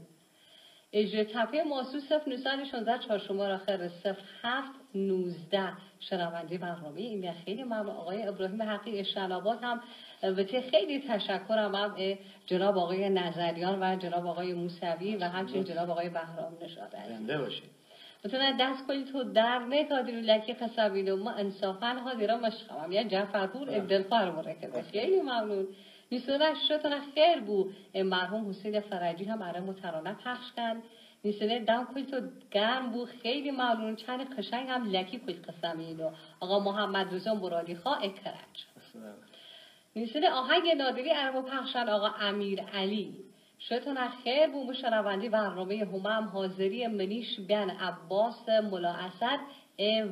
اجور تپه ماسو صف نوزن 16 چهار شمار آخر صف هفت نوزده. شنونده برنامه این خیلی ممنون. آقای ابراهیم حقی شناباد هم البته خیلی تشکرم هم جناب آقای نظریان و جناب آقای موسوی و همچنین جناب آقای بهرام نشاد زنده باشید. مثلا دست کنید تو در نکادی رو لکی قصبین و ما انصافا حاضران مشخمم یه جعفرپور ابدل فرمونه که خیلی ممنون. میسونه شتون خیر بود. مرحوم حسین فرجی هم برای مترانه پخش کرد میسونه دم کنید تو گرم بود. خیلی ممنون. چند قشنگ هم لکی کنید قسمینو آقا محمد رزا مرادی خواه اکرج. میسونه آهنگ نادری عرب پخشن آقا امیر علی. شتون خیر بود مشنوندی برنامه همم حاضری منیش بیان عباس ملا اسد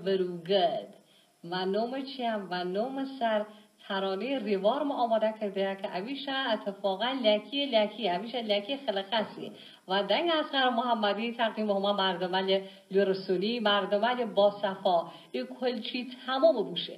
وروگد و نوم چیم؟ و نوم سر. ترانه ریوار ما آماده کرده که اویش اتفاقا لکی لکی اویش لکی خلقسی و دنگ از محمدی تقدیم همه مردمل لرسولی مردمل با صفا. این کلچی تمام بوشه.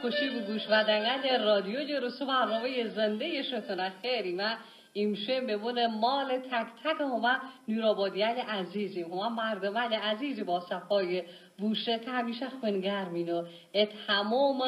خوشی و گوش و رادیو جرسو برنامه زنده شتون خیری. و ایمشه ببون مال تک تک هما نورابادیل عزیزیم. هما مردمل عزیزی با صفای بوشه همیشه خونگرمین و ات هموم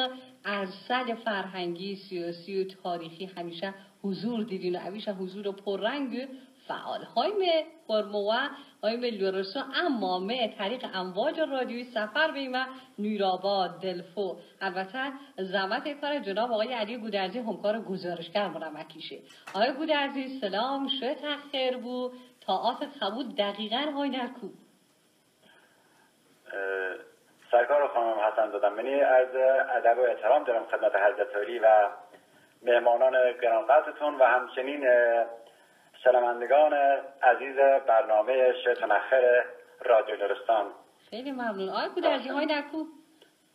ارسل فرهنگی سیاسی و تاریخی همیشه حضور دیدین و همیشه حضور پررنگ فعال. های فرموه های لورسو اما مه طریق امواج رادیوی سفر بیم و نوراباد دلفو. البته زمت کار جناب آقای علی گودرزی همکار گزارشگر مرمکیشه آقای گودرزی سلام شو تخیر بو آت قبول دقیقا های نرکو سرکار خانم حسن دادم منی از ادب و احترام دارم خدمت حضرت و مهمانان گرانقدرتون و همچنین شنوندگان عزیز برنامه شتنخر رادیو لرستان خیلی ممنون. آقای کودرزی های نکو.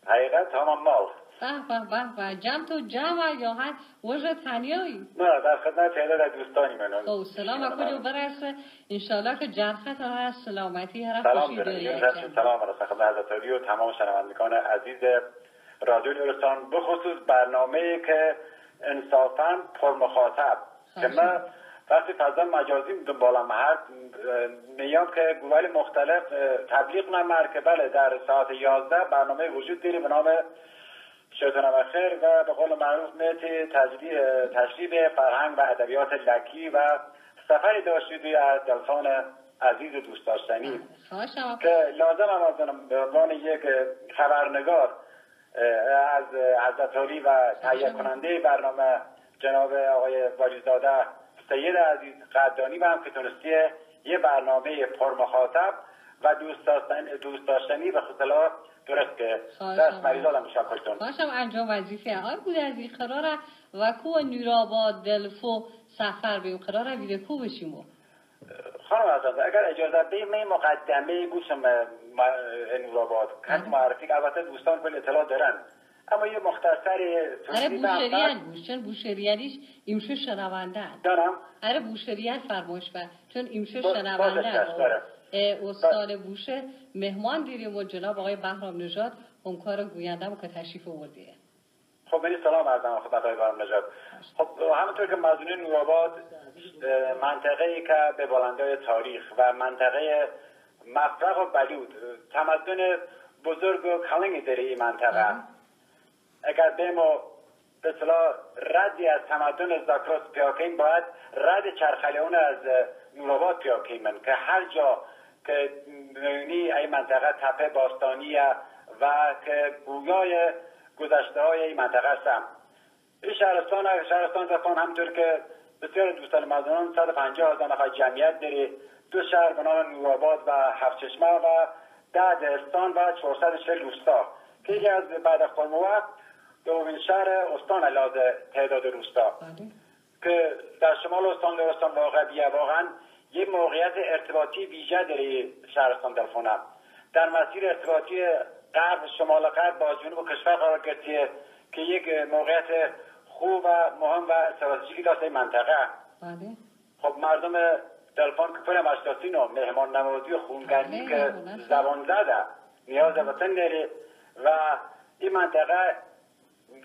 حقیقت تمام مال. به به به جمع تو جمع یا هر وجه تنیایی نه در خدمت تعداد دوستانی منون خب سلام و کجا برسه. انشالله که جرخت ها سلامتی هر خوشی داری. سلام برسه خدمت حضرت و تمام شنوندگان عزیز رادیو لرستان بخصوص برنامه که انصافا پرمخاطب که من وقتی فضا مجازی دنبالم هر میام که گوال مختلف تبلیغ نمر که بله در ساعت 11 برنامه وجود داری به نام شیطان خیر و به قول معروف میتی تجدید فرهنگ و ادبیات لکی و سفری داشتید از دلفان عزیز و دوست داشتنی. که لازم هم به عنوان یک خبرنگار از حضرت و تهیه کننده برنامه جناب آقای والیزاده سید عزیز قدانی و هم که تونستی یه برنامه پرمخاطب و دوست داشتنی, دوست داشتنی و خصلا درست که دست مریض آدم شکرتون باشم انجام وظیفه آقای بود از این قرار و کو نوراباد دلفو سفر بیم قرار ویده کو بشیم خانم عزیز اگر اجازه بیم می مقدمه بوشم نوراباد کت معرفی البته دوستان کل اطلاع دارن. اما یه مختصری آره بوشریان بوش چون بوشریانیش ایمشو شنونده دارم. آره بوشریان فرموش با چون ایمشو شنونده استاد بوشه مهمان دیریم و جناب آقای بهرام نژاد همکار گوینده که تشریف آورده خب بینی سلام خدمت آقای بهرام نژاد. خب همونطور که مزونه نورآباد منطقه ای که به بلندای تاریخ و منطقه مفرق و بلود تمدن بزرگ و کلنگی داره این منطقه اگر بمو به صلاح ردی از تمدن زاکروس پیاکین باید رد چرخلیون از نورآباد پیاکین که هر جا که می‌بینی این منطقه تپه باستانیه و که گویای گذشته های این منطقه هستم این شهرستان شهرستان زفان همطور که بسیار دوستان مردمان 150 هزار نفر جمعیت داره دو شهر به نام نورآباد و هفت چشمه و ده دهستان و 440 روستا. که یکی از بعد از دومین شهر استان علاوه تعداد روستا. بله. که در شمال استان لرستان واقع بیه واقعا یه موقعیت ارتباطی ویژه داره شهرستان دلفونه در مسیر ارتباطی غرب شمال غرب با جنوب کشور قرار گرفتیه که یک موقعیت خوب و مهم و استراتژیکی داشته این منطقه. بله. خب مردم دلفان که کل مشتاسین و مهمان نمازی و خونگردی بله، که زبان زده نیاز به داره و این منطقه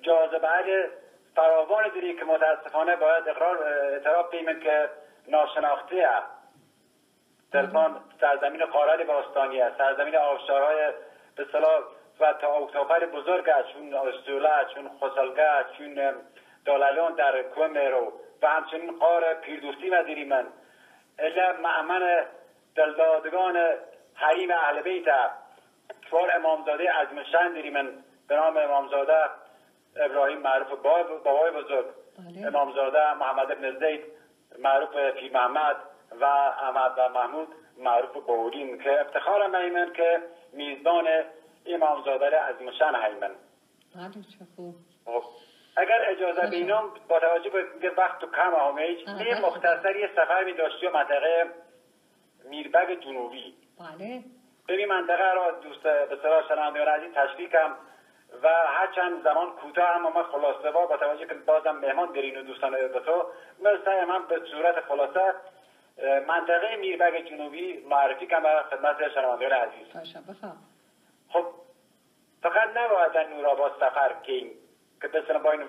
جاذبه فراوان داری که متاسفانه باید اقرار اعتراف بیمن که ناشناخته است. تلفان سرزمین قارل باستانی است. سرزمین آبشارهای به صلاح و تا اکتوبر بزرگ است. چون استوله چون خسلگه چون دالالون در کومرو و همچنین قار پیردوستی و من. الا معمن دلدادگان حریم اهل بیت چوار امامزاده از داری من. به نام امامزاده ابراهیم معروف بابای بزرگ بله. امامزاده محمد ابن زید معروف فی محمد و احمد و محمود معروف بورین که افتخارم ایمن که میزبان امامزاده از شن هیمن بله، خب. اگر اجازه بینم با توجه به وقت و کم آمیج یه مختصر یه سفر می داشتی و منطقه میربگ جنوبی. بله. ببین منطقه را دوست به صلاح شنوندگان عزیز تشریح و هر چند زمان کوتاه اما ما خلاصه با با توجه که بازم مهمان دارین و دوستان به تو مثل من به صورت خلاصه منطقه میربگ جنوبی معرفی کنم برای خدمت شنوندگان عزیز. خب فقط نباید در نورآباد سفر کیم که مثلا با این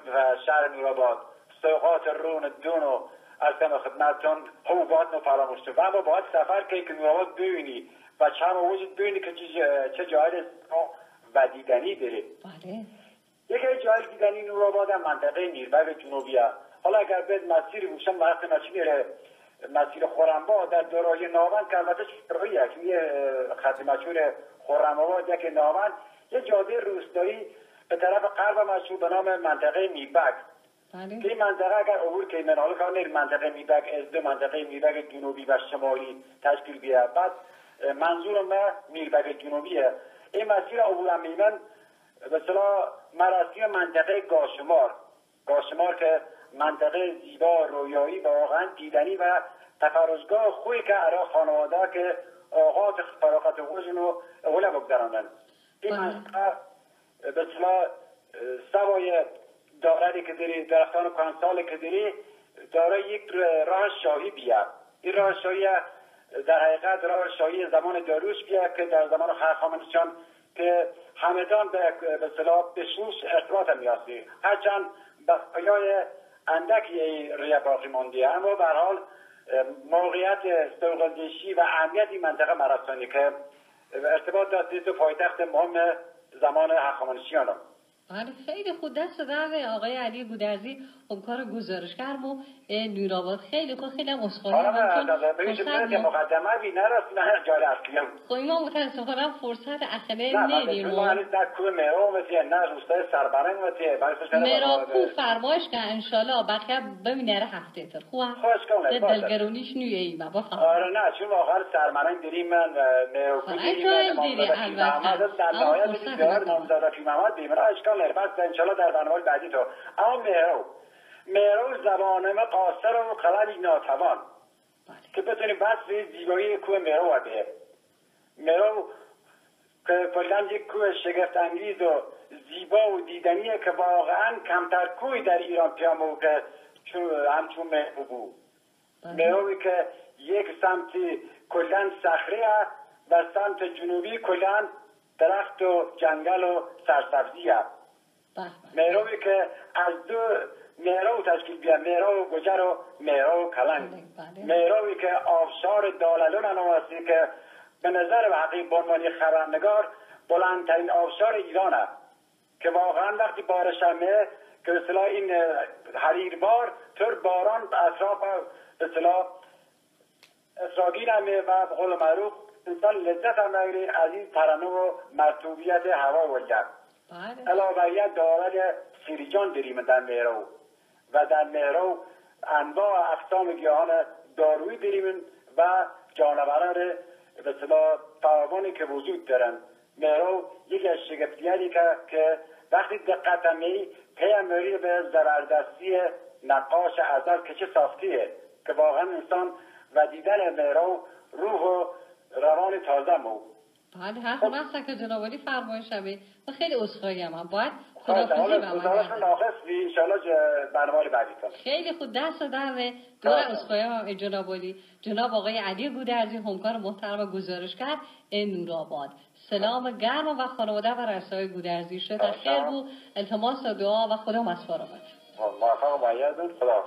شهر نورآباد سوقات رون دون و از کنم خدمتتون حبوبات رو فراموش و اما باید سفر که که نورآباد ببینی و چند وجود ببینی که چه جای و دیدنی داره بله. یکی جای دیدنی نورآباد منطقه نیربگ جنوبی حالا اگر به مسیر بوشم وقت میره مسیر خورنبا در دورای ناوند که البته چرایی یه خط مشهور خورنبا یک ناوند. یه جاده روستایی به طرف غرب مشهور به نام منطقه میبک. بله. این منطقه اگر عبور که من حالا منطقه میبک از دو منطقه میبک جنوبی و شمالی تشکیل بیه بعد منظور ما میربک جنوبیه. این مسیر عبور میمن به صلاح مراسم منطقه گاشمار گاشمار که منطقه زیبا رویایی واقعا دیدنی و تفرزگاه خوی که ارا خانواده که آغاز فراغت خوشون رو اوله بگذراندن. این منطقه به صلاح سوای دارایی که داری درختان کنسال که داری داره یک راه شاهی بیا این راه شاهی در حقیقت راه شاهی زمان داروش بیا که در زمان خرخامنشان که همدان به صلاح به شوش ارتباط میاستی هرچند بقیای اندکی روی باقی مانده. اما به حال موقعیت سوقلدشی و اهمیت منطقه مرسانی که ارتباط داشته تو پایتخت مهم زمان هخامنشیان بله خیلی خود دست آقای علی گودرزی خب کار گزارشگر و نورآباد. خیلی خوب خیلی هم اسخاری هم ببینید مقدمه بی نرست نه جای اصلیم خب ما متاسفانه فرصت اخره ندیم نه در کوه مهرو مثل نه روستای سربرنگ مثل مهراکو فرمایش که انشالله بقیه ببینه هفته تر خوب؟ خوش کنه دلگرونیش نیه ایما بفهم آره نه چون واقعا سربرنگ داریم من مهراکو دیریم البته. در نهایت دیگر نامزادا فی محمد. بیمرا اشکال بس انشالله در برنامه بعدی تو. اما مهرو مهرو زبانم قاصر و قلمی ناتوان. بله. که بتونیم بس زیبایی کوه مهرو بده مهرو که کلا یک کوه شگفت انگیز و زیبا و دیدنیه که واقعا کمتر کوی در ایران پیامو که همچون مهرو بود. بله. مهروی که یک سمتی کلا صخره و سمت جنوبی کلا درخت و جنگل و سرسبزی مهروی که از دو مهرو تشکیل بیاد مهرو گجر و مهرو کلنگ. بله. مهروی که آبشار داللون انواسی که به نظر و حقیق بانوانی خبرنگار بلندترین آبشار ایران است. که واقعا وقتی بارش همه که به این حریربار طور باران به اطراف اصطلاح اسراگین همه و به قول معروف انسان لذت هم از این ترانه و مرتوبیت هوا و گرد بله. علاوه دارد سیریجان داریم در مهرو و در مهرو انواع اقسام گیاهان دارویی داریم و جانوران به فراوانی که وجود دارن مهرو یکی از شگفتیانی که وقتی دقت می پی به زبردستی نقاش ازل که چه ساختیه که واقعا انسان و دیدن مهرو روح و روان تازه مو بله هر خب که جناب فرمایش و خیلی هم, هم. باید خدافزی خیلی خود دست در دور اصخایی هم جناب جناب آقای علی گودرزی همکار محترم و گزارش کرد نورآباد. سلام گرم و خانواده و رسای گودرزی شد خیر بود. التماس دعا و خدا مسفار آمد موفق و خدا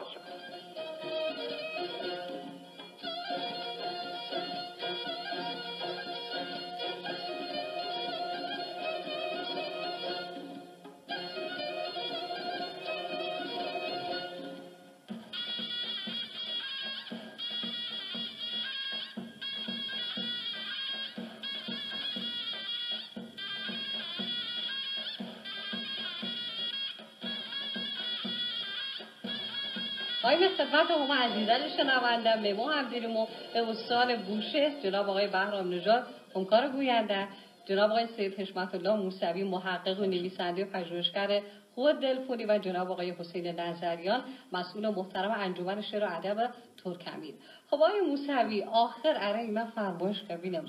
آقای خدمت همه عزیزان شنونده به ما هم دیریم و به استان بوشه جناب آقای بهرام نژاد همکار گوینده. جناب آقای سید حشمت الله موسوی محقق و نویسنده و پژوهشگر خود دلفونی و جناب آقای حسین نظریان مسئول محترم انجمن شعر و ادب ترکمین. خب آقای موسوی آخر اره من فرمایش کبینم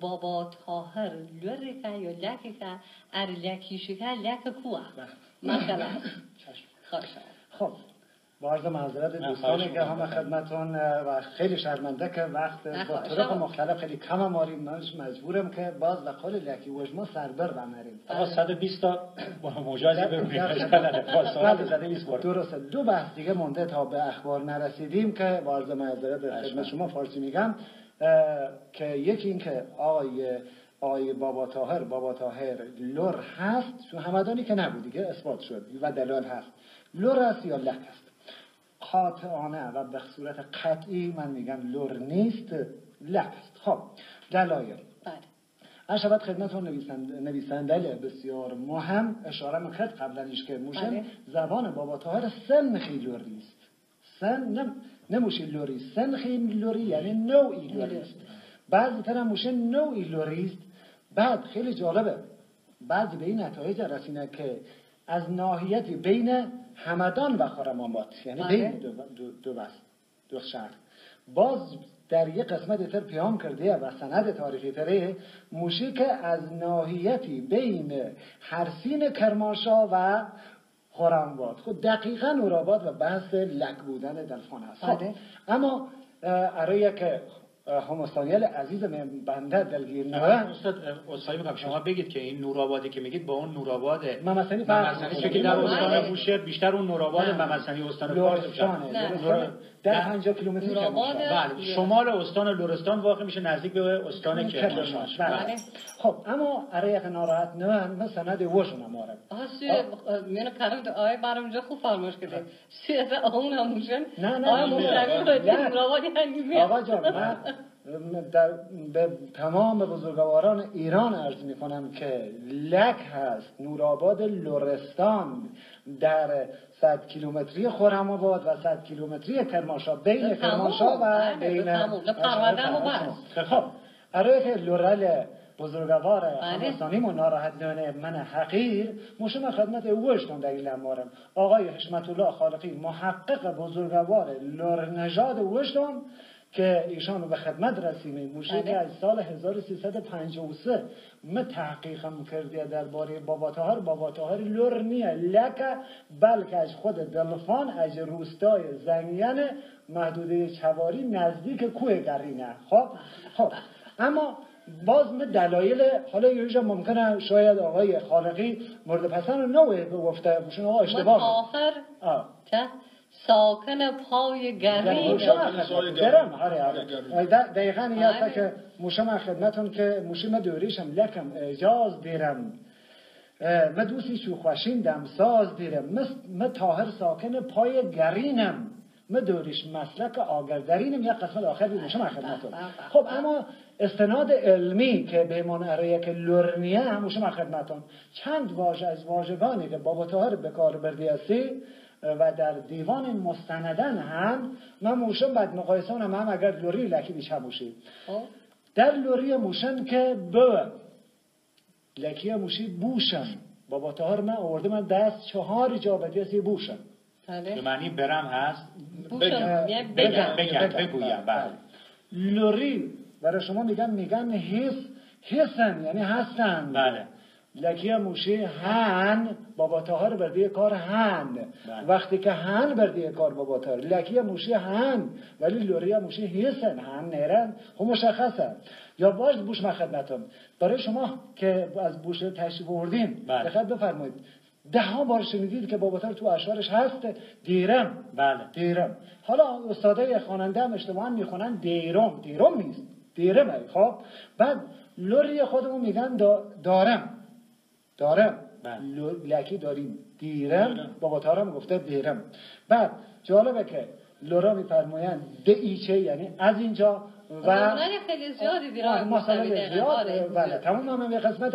بابا تاهر لرکه یا لکه ار لکیشکه لک کوه. مثلا. خب. با عرض معذرت دوستانی که همه خدمتون و خیلی شرمنده که وقت با طرق مختلف خیلی کم ماریم. منش مجبورم که باز و قول لکی وجما سربر بمریم آقا 120 تا مجازی بله. درسته. دو بحث دیگه مونده تا به اخبار نرسیدیم که با عرض معذرت خدمت شما فارسی میگم. که یکی این که آقای آقای بابا تاهر بابا تاهر لور هست. چون همدانی که نبود دیگه اثبات شد و دلال هست. لور است یا لک قاطعانه و به صورت قطعی من میگم لور نیست است خب دلایل. بله. شبت خدمتون نویسنده نویسنده بسیار مهم. اشاره می‌کرد قبلا که موشن بله. زبان بابا تاهر سن خیلی لوری است سن نم نموشی لوری سن خیلی لوری یعنی نوعی لوری است بعضی تر موشن نوعی لوری است. بعد خیلی جالبه. بعضی به این نتایج رسینه که از ناحیتی بین همدان و خرمانبات یعنی بله. بین دو, دو, دو, بس دو شهر باز در یک قسمت تر پیام کرده و سند تاریخی تره موشی که از ناحیتی بین حرسین کرمانشاه و خرمباد خود دقیقا نوراباد و بحث لک بودن دلفان هست بله. اما ارائه که همستانیال عزیز من بنده دلگیر نه استاد اصحایی میگم شما بگید که این نورآبادی که میگید با اون نورآباد ممسنی ممسنی که در استان بوشهر بیشتر اون نورآباد ممسنی استان فارس در 50 کیلومتری بله شمال استان لرستان واقع میشه نزدیک به استان کرمانشاه بله. خب اما ارایق ناراحت نه من سند وشون اماره آسی من کارم تو آی برام اونجا خوب فرمایش کرده سیاست اون هموشن نه نه آی مشتری آقا جان در به تمام بزرگواران ایران عرض می کنم که لک هست. نورآباد لرستان در صد کیلومتری خرم‌آباد و صد کیلومتری کرمانشاه بین کرمانشاه و بین خب برای که لورل بزرگوار همستانی و ناراحت نانه من حقیر مشم خدمت وشتون در این لمارم آقای حشمت الله خالقی محقق بزرگوار لور نژاد وشتون که ایشان به خدمت رسیمه موشه که از سال 1353 ما تحقیقم کرده درباره بابا تاهر بابا تاهر لور نیه لکه بلکه از خود دلفان از روستای زنگین محدوده چواری نزدیک کوه گرینه. خب؟ خب. اما باز من دلایل حالا یه ممکنه شاید آقای خالقی مورد پسند نوه گفته بوشون آقا اشتباه. آخر ساکن پای آره آره. دقیقا یه هست که موشم خدمتون که موشم دوریشم لکم اجاز دیرم. ما دوستی چو خوشین دم ساز دیرم. ما تاهر ساکن پای گرینم. ما دوریش مسلک آگردرینم یک قسمت آخر بیدیم شما خدمتون. خب اما استناد علمی که به من که لرنیه هم شما خدمتون. چند واژه از واژگانی که بابا تاهر به کار بردی هستی؟ و در دیوان مستندن هم من موشن بعد مقایسه هم, هم اگر لوری لکی بیشه موشی. خب. در لوری موشن که ب لکی موشی بوشن بابا تاهر من آورده من دست چهار جا بدی بوشن بله. به معنی برم هست؟ بگم. بگم بگم. بگویم بله. لوری برای شما میگن میگن حس حسن یعنی هستن. بله. لکی موشی هن بابا تاهر برده کار هن. بله. وقتی که هن برده کار بابا تاهر لکی موشی هن ولی لوری موشی هیسن هن نیرن خب مشخصه. یا باش بوش مخدمتون برای شما که از بوش تشریف بردین بله. دقت بفرمایید. ده ها بار شنیدید که بابا تو اشعارش هست دیرم. بله. دیرم. حالا استادای خواننده هم اشتباها می‌خونن دیرم. دیرم نیست. دیرم خب؟ بعد لوری خودمون میگن دارم. دارم. بله. لکی داریم. دیرم. بابا تارم گفته دیرم بعد جالبه که لورا میفرمایند ایچه یعنی از اینجا و خیلی زیادی مثلا زیاد آره، بله تمام هم به قسمت.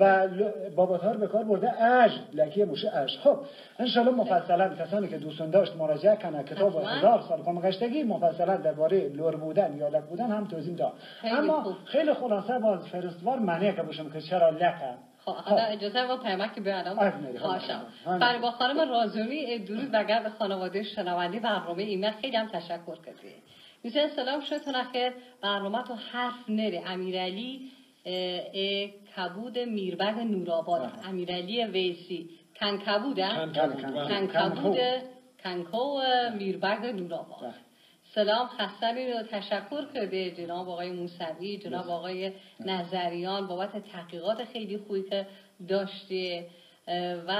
و بابا تار به کار برده. اج لکی موشه اج خب انشالله مفصلا کسانی که دوستون داشت مراجعه کنه کتاب هزار سال کم گشتگی مفصلا درباره لور بودن یا لک بودن هم توضیح داد اما خیلی خلاصه باز فرستوار معنی که بشم که چرا لکه؟ حالا اجازه با پیمک به خواهشم برای با خانم رازومی درود و گرد خانواده شنوندی برنامه ایمه خیلی هم تشکر کردی میزن سلام شدتون اخیر برنامه تو حرف نره. امیرعلی کبود میربگ نورآباد. امیرعلی ویسی. کن کبود کن کبود کنکو میربرد نورآباد. بله. سلام خستنی رو تشکر کرده جناب آقای موسوی جناب آقای نظریان بابت تحقیقات خیلی خوبی که داشته و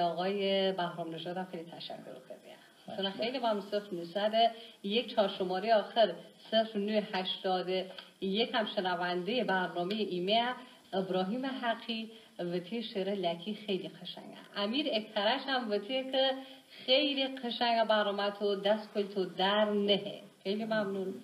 آقای بهرام نژاد هم خیلی تشکر کرده مثلا خیلی ممنون صفر نوصد یک چهار شماره آخر صفر نو هشتاد یک هم شنونده برنامه ایمه ابراهیم حقی. وتی شعر لکی خیلی قشنگه. امیر اکترش هم وتی که خیلی قشنگ برنامه تو دست کل تو در نهه. خیلی ممنون.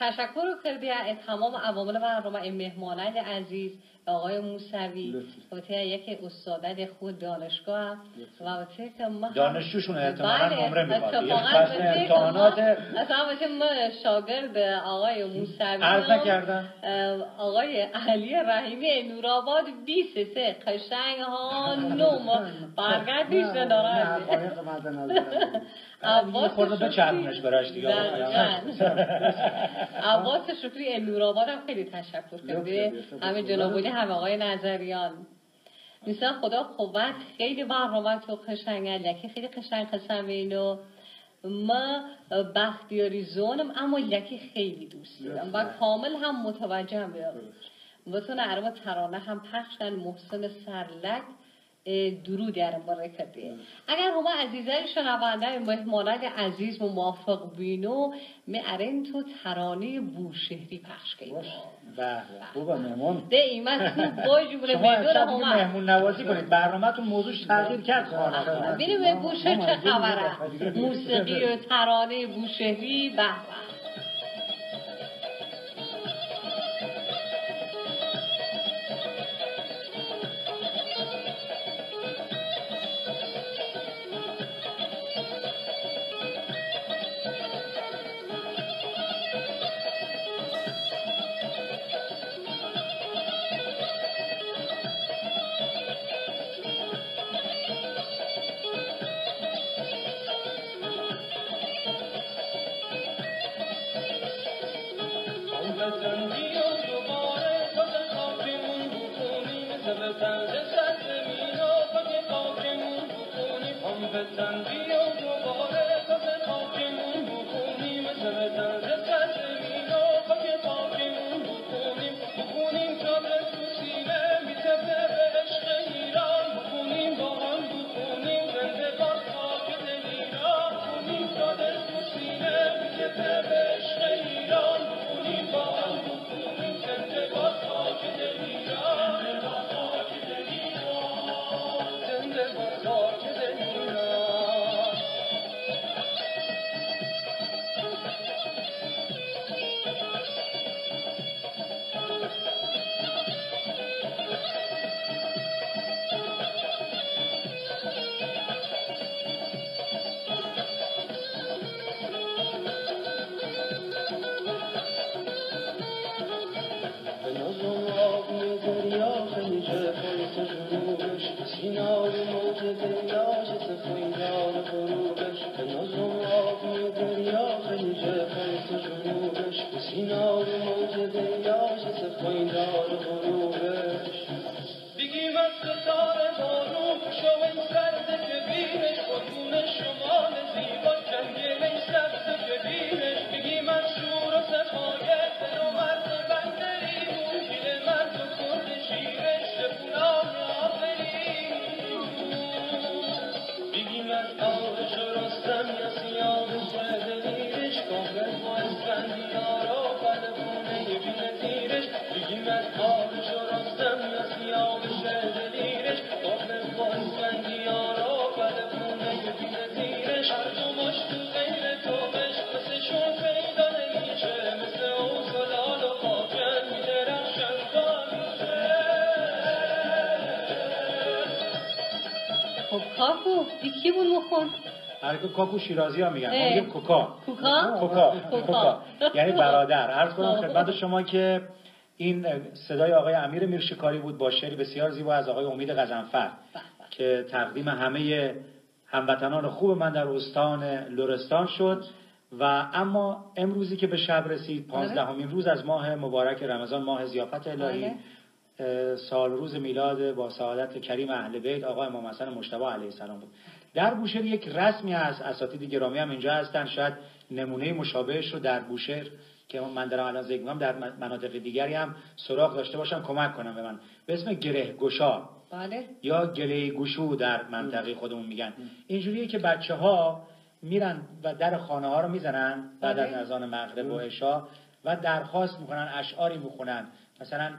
تشکر کردی از تمام عوامل برنامه مهمانان عزیز. آقای موسوی. و یک استادت خود دانشگاه هم و که ما دانشجوشون احتمالاً بله، نمره می‌خواد. اتفاقاً فصل ما- امتحانات- اصلا وقتی ما شاگرد آقای موسوی عرض نکردم. اه، آقای علی رحیمی نورآباد 23 قشنگ ها داره حقایق مد نظر یه خورده بچرخونش براش دیگه. عباس شکری نورآباد هم خیلی تشکر کرده همه لطفاً. همه آقای نظریان. مثلا خدا قوت. خیلی برنامه تو قشنگه لکی خیلی قشنگ قسم اینو. ما بختیاری زونم اما لکی خیلی دوست دارم. و کامل هم متوجه هم بتونه ارما ترانه هم پخشن محسن سرلک. اه، درود در کرده اگر هما عزیزای شنونده مهمانان عزیز و موافق بینو می ارین تو ترانه بوشهری پخش کنیم. بله خوبه مهمون ده ایمت خوب جمله شما بیدور هما مهمون نوازی کنید. برنامه‌تون موضوعش تغییر کرد. خواهد ببینیم به بوشهر چه خبره. موسیقی و ترانه بوشهری به. هرکه کاکو شیرازی ها میگن. ما. میگیم کوکا. کوکا؟ کوکا. یعنی برادر. عرض کنم خب. خدمت شما که این صدای آقای امیر میرشکاری بود با شعری بسیار زیبا از آقای امید غزنفر که تقدیم همه هموطنان خوب من در استان لرستان شد. و اما امروزی که به شب رسید پانزدهمین روز از ماه مبارک رمضان ماه زیافت الهی بله. سال روز میلاد با سعادت کریم اهل بیت آقا امام حسن مجتبی علیه السلام بود. در بوشهر یک رسمی از اساتید گرامی هم اینجا هستن. شاید نمونه مشابهش رو در بوشهر که من دارم الان ذکر در مناطق دیگری هم سراغ داشته باشم کمک کنم به من. به اسم گره گشا. بله. یا گله گوشو در منطقه خودمون میگن. اینجوریه که بچه ها میرن و در خانه ها رو می‌زنن بعد از بله. اذان مغرب و عشا و درخواست می‌کنن اشعاری می‌خونن. مثلا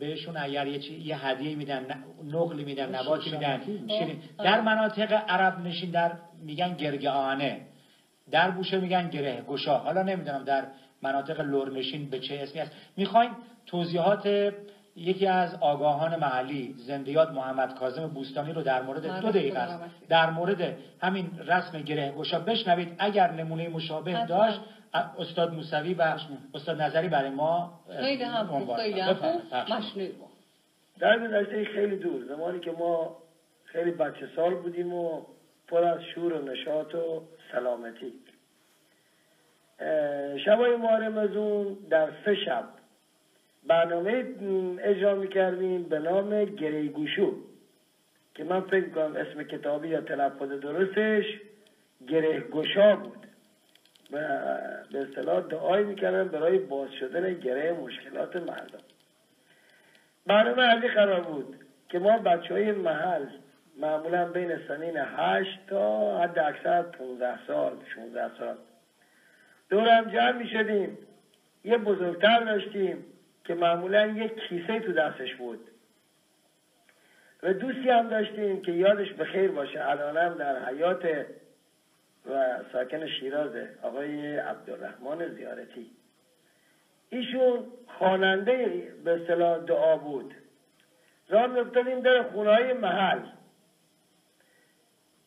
بهشون اگر یه, یه هدیه میدن نقلی میدن نباتی میدن شیرین در مناطق عرب نشین در میگن گرگه آنه در بوشه میگن گره گشا حالا نمی‌دونم در مناطق لورنشین به چه اسمی است می‌خوایم توضیحات یکی از آگاهان محلی زندیات محمد کاظم بوستانی رو در مورد دو دقیقه است. در مورد همین رسم گره گشا بشنوید. اگر نمونه مشابه داشت استاد موسوی و استاد نظری برای ما خیلی هم خیلی هم در گذشته خیلی دور. زمانی که ما خیلی بچه سال بودیم و پر از شور و نشاط و سلامتی. شبای ماه اون در سه شب برنامه اجرا می‌کردیم به نام گریگوشو که من فکر کنم اسم کتابی یا تلفظ درستش گره گشا بود. و به اصطلاح دعای می‌کردن برای باز شدن گره مشکلات مردم. برنامه علی قرار بود که ما بچه های محل معمولا بین سنین هشت تا حد اکثر 15 سال 16 سال. دور هم جمع می شدیم یه بزرگتر داشتیم که معمولا یک کیسه تو دستش بود. و دوستی هم داشتیم که یادش به خیر باشه الانم در حیات و ساکن شیرازه آقای عبدالرحمن زیارتی. ایشون خواننده به اصطلاح دعا بود. راه میفتادیم در خونه های محل.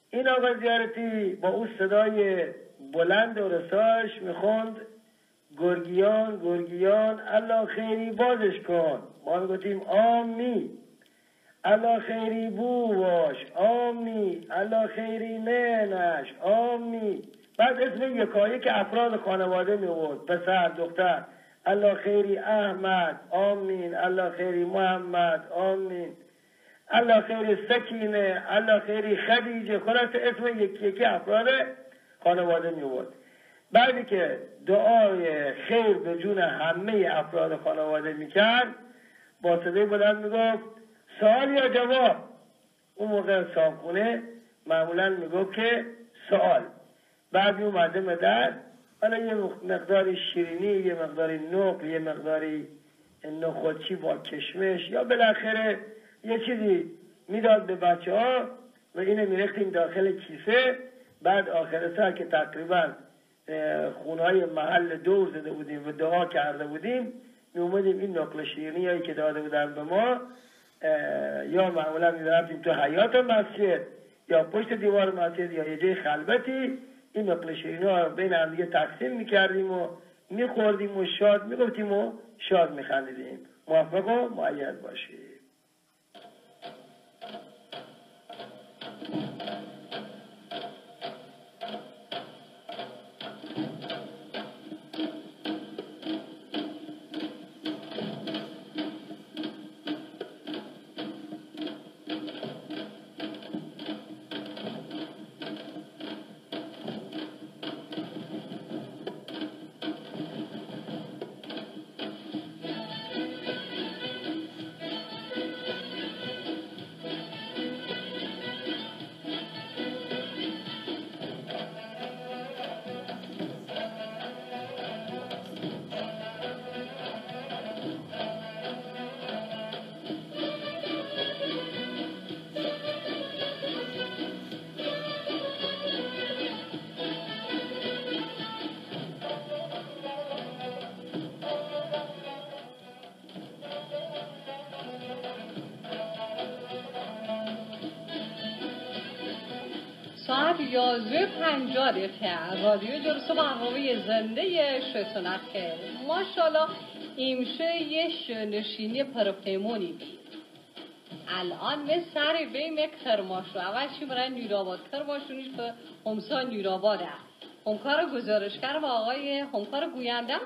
این آقا زیارتی با اون صدای بلند و رساش می‌خوند. گرگیان گرگیان الله خیری بازش کن. ما گفتیم آمی الله خیری بو باش آمی. الله خیری نش آمی. بعد اسم یکایی که افراد خانواده می پسر دختر. الله خیری احمد آمین. الله خیری محمد آمین. الله خیری سکینه الله خیری خدیجه. خلاص اسم یکی یکی افراد خانواده می بعدی که دعای خیر به جون همه افراد خانواده می‌کرد با صدای بلند می‌گفت سوال یا جواب؟ اون موقع صابخونه معمولا می‌گفت که سوال بعد اومده مدر حالا یه مقداری شیرینی یه مقداری نقل یه مقداری نخودچی با کشمش یا بالاخره یه چیزی می‌داد به بچه ها و اینو میرختیم داخل کیسه. بعد آخر سر که تقریبا خونهای محل دور زده بودیم و دعا کرده بودیم می این نقل شیرینی هایی که داده بودن به ما یا معمولا می تو حیات مسجد یا پشت دیوار مسجد یا یه جای خلبتی این نقل بین هم دیگه تقسیم می‌کردیم و میخوردیم و شاد می‌گفتیم و شاد میخندیدیم موفق و معید باشید. درست برنامه زنده شتونت که. ماشاءالله ایمشه یه نشینی پرپیمونی. الان به سر بیم کرماشو اول چی برای نیراباد؟ کرماشونیش به همسا نیراباده. همکار گزارشگر و آقای همکار گوینده هم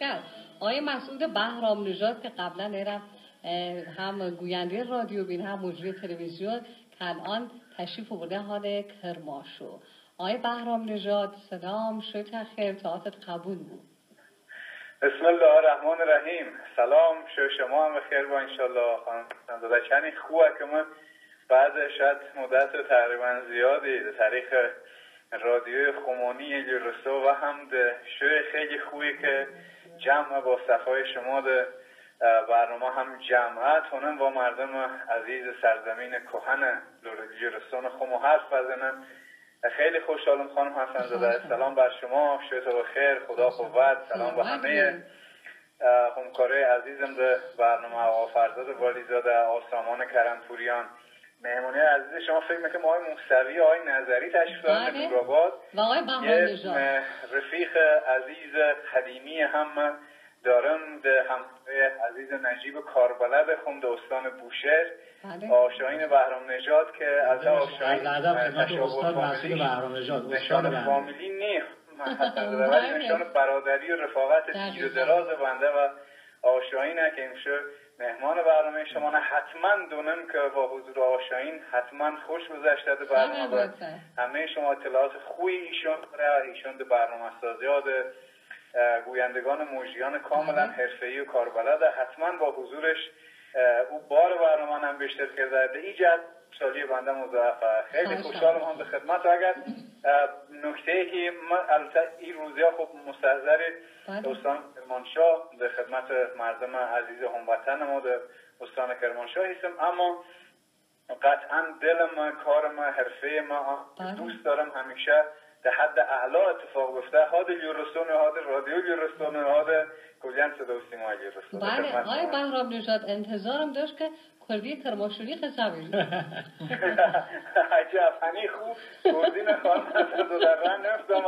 کرد. آقای مسعود بهرام نژاد که قبلا ایرم هم گوینده رادیو بین هم مجری تلویزیون که الان تشریف آورده حال کرماشو آقای بهرام نژاد سلام شد خیر تاعتت قبول بود. بسم الله الرحمن الرحیم. سلام شو شما هم بخیر با انشالله. خانم زاده چنی خوبه که من بعد شاید مدت تقریبا زیادی در تاریخ رادیوی خمانی جرسو و هم شوی خیلی خوبی که جمع با صفای شما ده برنامه هم جمعت هنم با مردم عزیز سرزمین کهن جرستان خمو حرف بزنم خیلی خوشحالم خانم حسن زاده. سلام بر شما. شویت خیر خدا قوت. سلام به همه. همکاره عزیزم ده برنامه آقا فرزاد والیزاده آسامان کرمپوریان. مهمونی عزیز شما فکر می‌کنم آقای موسوی آقای نظری تشریف دارن بله. نورآباد و آقای رفیق عزیز قدیمی هم دارم ده هم عزیز نجیب کاربلد خون ده استان بوشهر بله. آشاین بهرام نژاد که از آشاین از خدمت تشابه استاد بهرام نژاد نشان فامیلی نیست بله. نشان برادری و رفاقت. دیر و دراز بنده و آشاینه که امشه مهمان برنامه شما نه حتما دونن که با حضور آشاین حتما خوش گذشته ده برنامه. همه شما اطلاعات خوبی ایشون داره ایشون ده برنامه سازی ها ده اه، گویندگان موجیان کاملا بله. حرفه‌ای و کاربلده حتما با حضورش او بار برنامه هم بیشتر کرده ده ایجاد سالی بنده مضاعفه خیلی خوشحالم هم به خدمت و اگر نکته ای که البته این روزی ها خب مستحضر بله. استان کرمانشاه به خدمت مردم عزیز هموطن ما در استان کرمانشاه هستم اما قطعا دلم کارم حرفه ما بله. دوست دارم همیشه در حد اعلا اتفاق بیفته. هاد یورستون هاد رادیو یورستون هاد کلیان صدا و سیما یورستون بله. آقای. بهرام نژاد انتظارم داشت که کردی کرماشوری خسابی عجب هنی خوب گردین خانم حسن دو در رن نفتم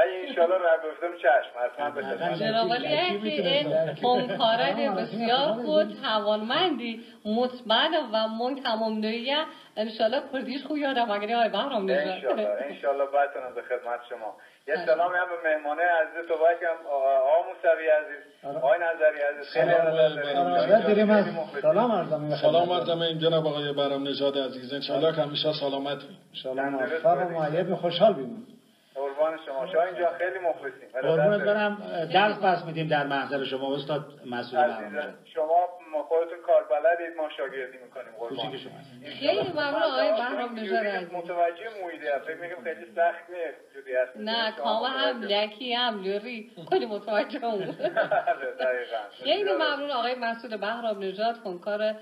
ای انشالله را گفتم چشم. حتما به خدمت جناب که همکاران بسیار خوب توانمندی مطمئن و من تمام نویه انشالله کردیش خوب یادم اگر آقای بهرام نژاد انشالله انشالله بتونم به خدمت شما. یه بله. سلامی هم به مهمانه عزیز تو بکم آقا موسوی عزیز آقای نظری عزیز خیلی سلام مخلصیم. سلام. سلام. مردم این جناب آقای برام نژاد عزیز. انشالله که همیشه سلامت. بید انشاءالله موفق و معید خوشحال بیم قربان شما. شما اینجا خیلی مخلصیم داریم. برم. درس پس میدیم در محضر شما. استاد عزیزم نژاد شما ما خودتون کار بلدید ما شاگردی می‌کنیم. قربان. شما. خیلی ممنون. آقای بهرام نژاد عزیز. متوجه مویده فکر می‌کنم خیلی سخت نیست. جوری هست نه کامه هم. لکی هم لوری. کلی متوجه اون. خیلی ممنون. آقای مسعود بهرام نژاد فنکار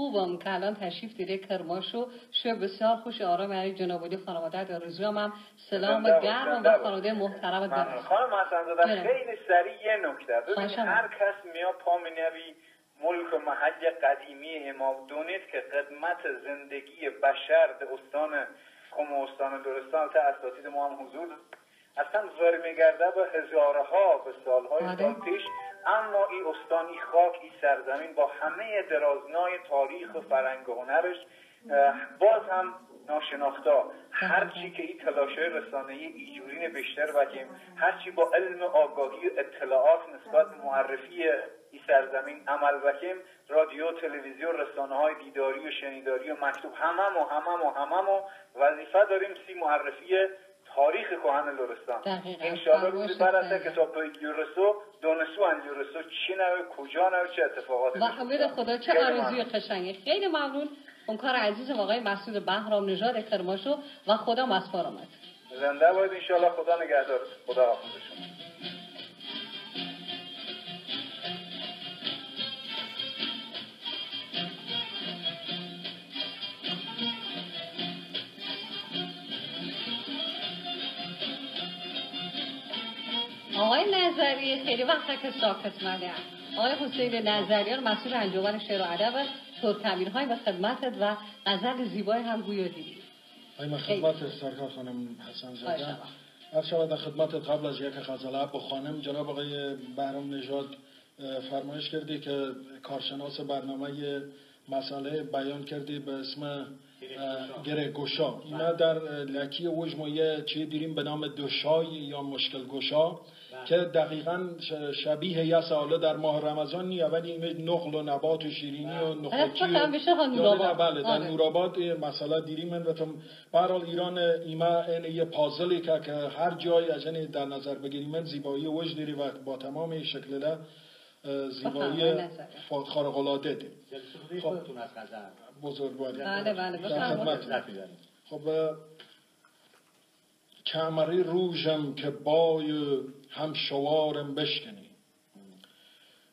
خوبم که الان تشریف دیده کرماشو شو بسیار خوش آرام جناب علی خانواده آرزوام هم سلام باد، گرم و. خانواده محترم دارم خانم حسن. خیلی سریع یه نکته خواهشم. هر کس میاد پا مینوی ملک و محل قدیمی ما دونید که قدمت زندگی بشر در استان کم و استان لرستان تا اساتید ما هم حضور. اصلا زار میگرده به هزارها به سالهای آره. سال پیش اما این استان این خاک این سرزمین با همه درازنای تاریخ و فرهنگ و هنرش باز هم ناشناختا. هرچی که این تلاشای رسانه‌ای ایجورین بیشتر وکیم هرچی با علم آگاهی و اطلاعات نسبت معرفی این سرزمین عمل وکیم رادیو تلویزیون رسانه های دیداری و شنیداری و مکتوب همه و همه و همه و وظیفه داریم سی معرفی تاریخ کهن لرستان. انشاءالله روزی فرمایش برسه دقیقاً. کتاب یورسو دونسو ان یورسو چی نوه کجا نوه چه اتفاقاتی و امید خدا چه آرزوی. قشنگی. خیلی ممنون. اون کار عزیزم آقای مسعود بهرام نژاد کرماشو و خدا مسپار آمد زنده باید انشاءالله خدا نگهدار. خدا حافظ شما. آقای نظری خیلی وقت که ساکت مده آقای حسین نظریان مسئول انجمن شعر و ادب ترکمین به خدمتت و غزل زیبای هم گویا دیدی. ای من خدمت سرکار خانم حسن زاده. هر شود در خدمت قبل از یک غزله بخوانم جناب آقای بهرام نژاد فرمایش کردی که کارشناس برنامه مسئله بیان کردی به اسم گره گشا اینا در لکی وجمو یه چی دیریم به نام دوشای یا مشکل گشا که دقیقا شبیه یه ساله در ماه رمضان نیه ولی این نقل و نبات و شیرینی و نخچی و بله در آره. نوراباد مسئله دیری من و برحال ایران ایما این یه پازلی که که هر جای از در نظر بگیریم من زیبایی وجد داری و با تمام شکل زیبایی خارق العاده دی. خب. بزرگواری بله بله خب کمری روژم که بای هم شوارم بشکنی.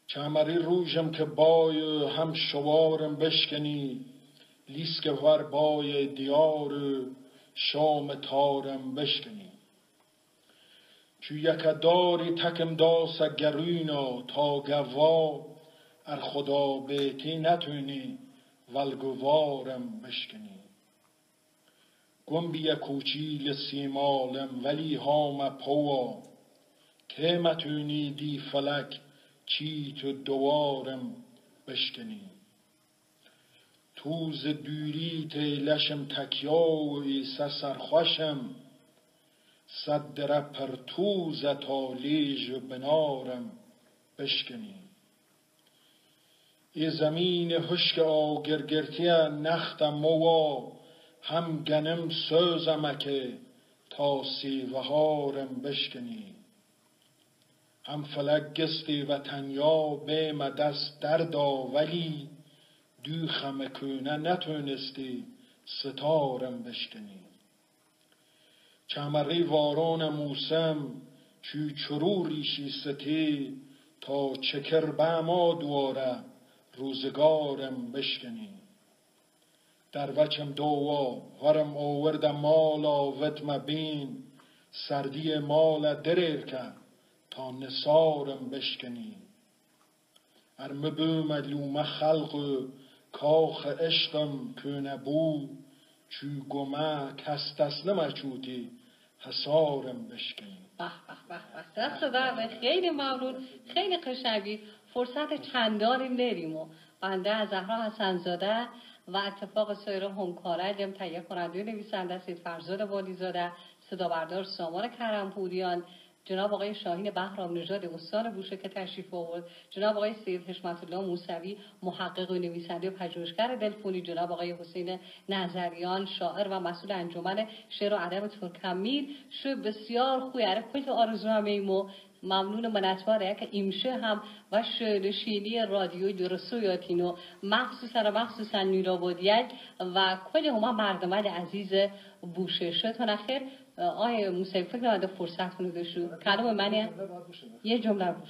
کمری روژم که بای هم شوارم بشکنی. لیسک ور بای دیار شام تارم بشکنی. چو یک داری تکم داس گرینا تا گوا ار خدا بیتی نتونی ولگوارم بشکنی. گم کوچیل سیمالم ولی هام پوا. که متونی دی فلک چی تو دوارم بشکنی. توز دوری تیلشم تکیا و ایسا سرخوشم صد در پر توز تا لیج و بنارم بشکنی. ای زمین هشک آگرگرتی نختم موا هم گنم سوزمکه تا سیوهارم بشکنی. هم فلک گستی و تنیا به دست دردا ولی دو خمکونه نتونستی ستارم بشکنی. چمری واران موسم چو چرو ریشی ستی تا چکر به ما دواره روزگارم بشکنی. در وچم دوا ورم آوردم مالا وتم بین سردی مال دریر کن تا نسارم بشکنی ار مبوم لوم خلق کاخ عشقم کنه بو چو گمه کس تسلم چوتی حسارم بشکنی دست در خیلی ممنون. خیلی قشنگی فرصت چندانی نریم و بنده از زهرا حسنزاده و اتفاق سایر همکارم تهیه کننده نویسنده سید فرزاد والیزاده صدا بردار سامان کرمپوریان جناب آقای شاهین بهرام نژاد استان بوشه که تشریف آورد جناب آقای سید حشمت الله موسوی محقق و نویسنده و پژوهشگر دلفونی جناب آقای حسین نظریان شاعر و مسئول انجمن شعر و ادب ترکمیر شو بسیار خوی اره کل آرزو همه ممنون منتواره که ایمشه هم و شنشینی رادیوی درستو یاتینو مخصوصا و مخصوصا نیرابادیت و کل همه مردمان عزیز بوشه شد خیر آقای موسیقی فکر نمانده فرصت کنه داشتو کلام منه. یه جمله بوش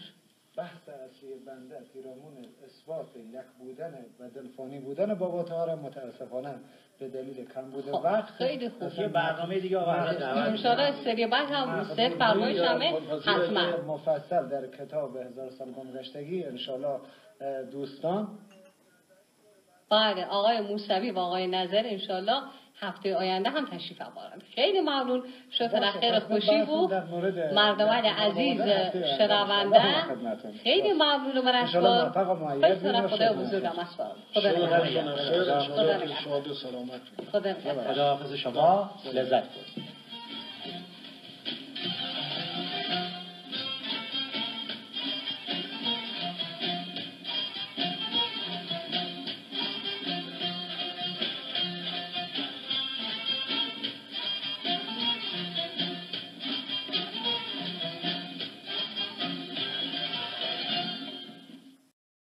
بحث اصلی بنده پیرامون اثبات یک بودن و دلفانی بودن بابا تهارم متاسفانه به دلیل کم بوده خب، وقت. خیلی خوب. یه برنامه دیگه آقا ان سری بعد هم سر فرمایش همه حتما. مفصل در کتاب هزار سال گمگشتگی ان دوستان. بله آقای موسوی و آقای نظر ان هفته آینده هم تشریف آورند خیلی ممنون. شد خیر خوشی بود. مردمان عزیز شنونده. خیلی ممنون و مرشبار خیلی خدا بزرگم اسفار خدا. خدا خدا شما. لذت بود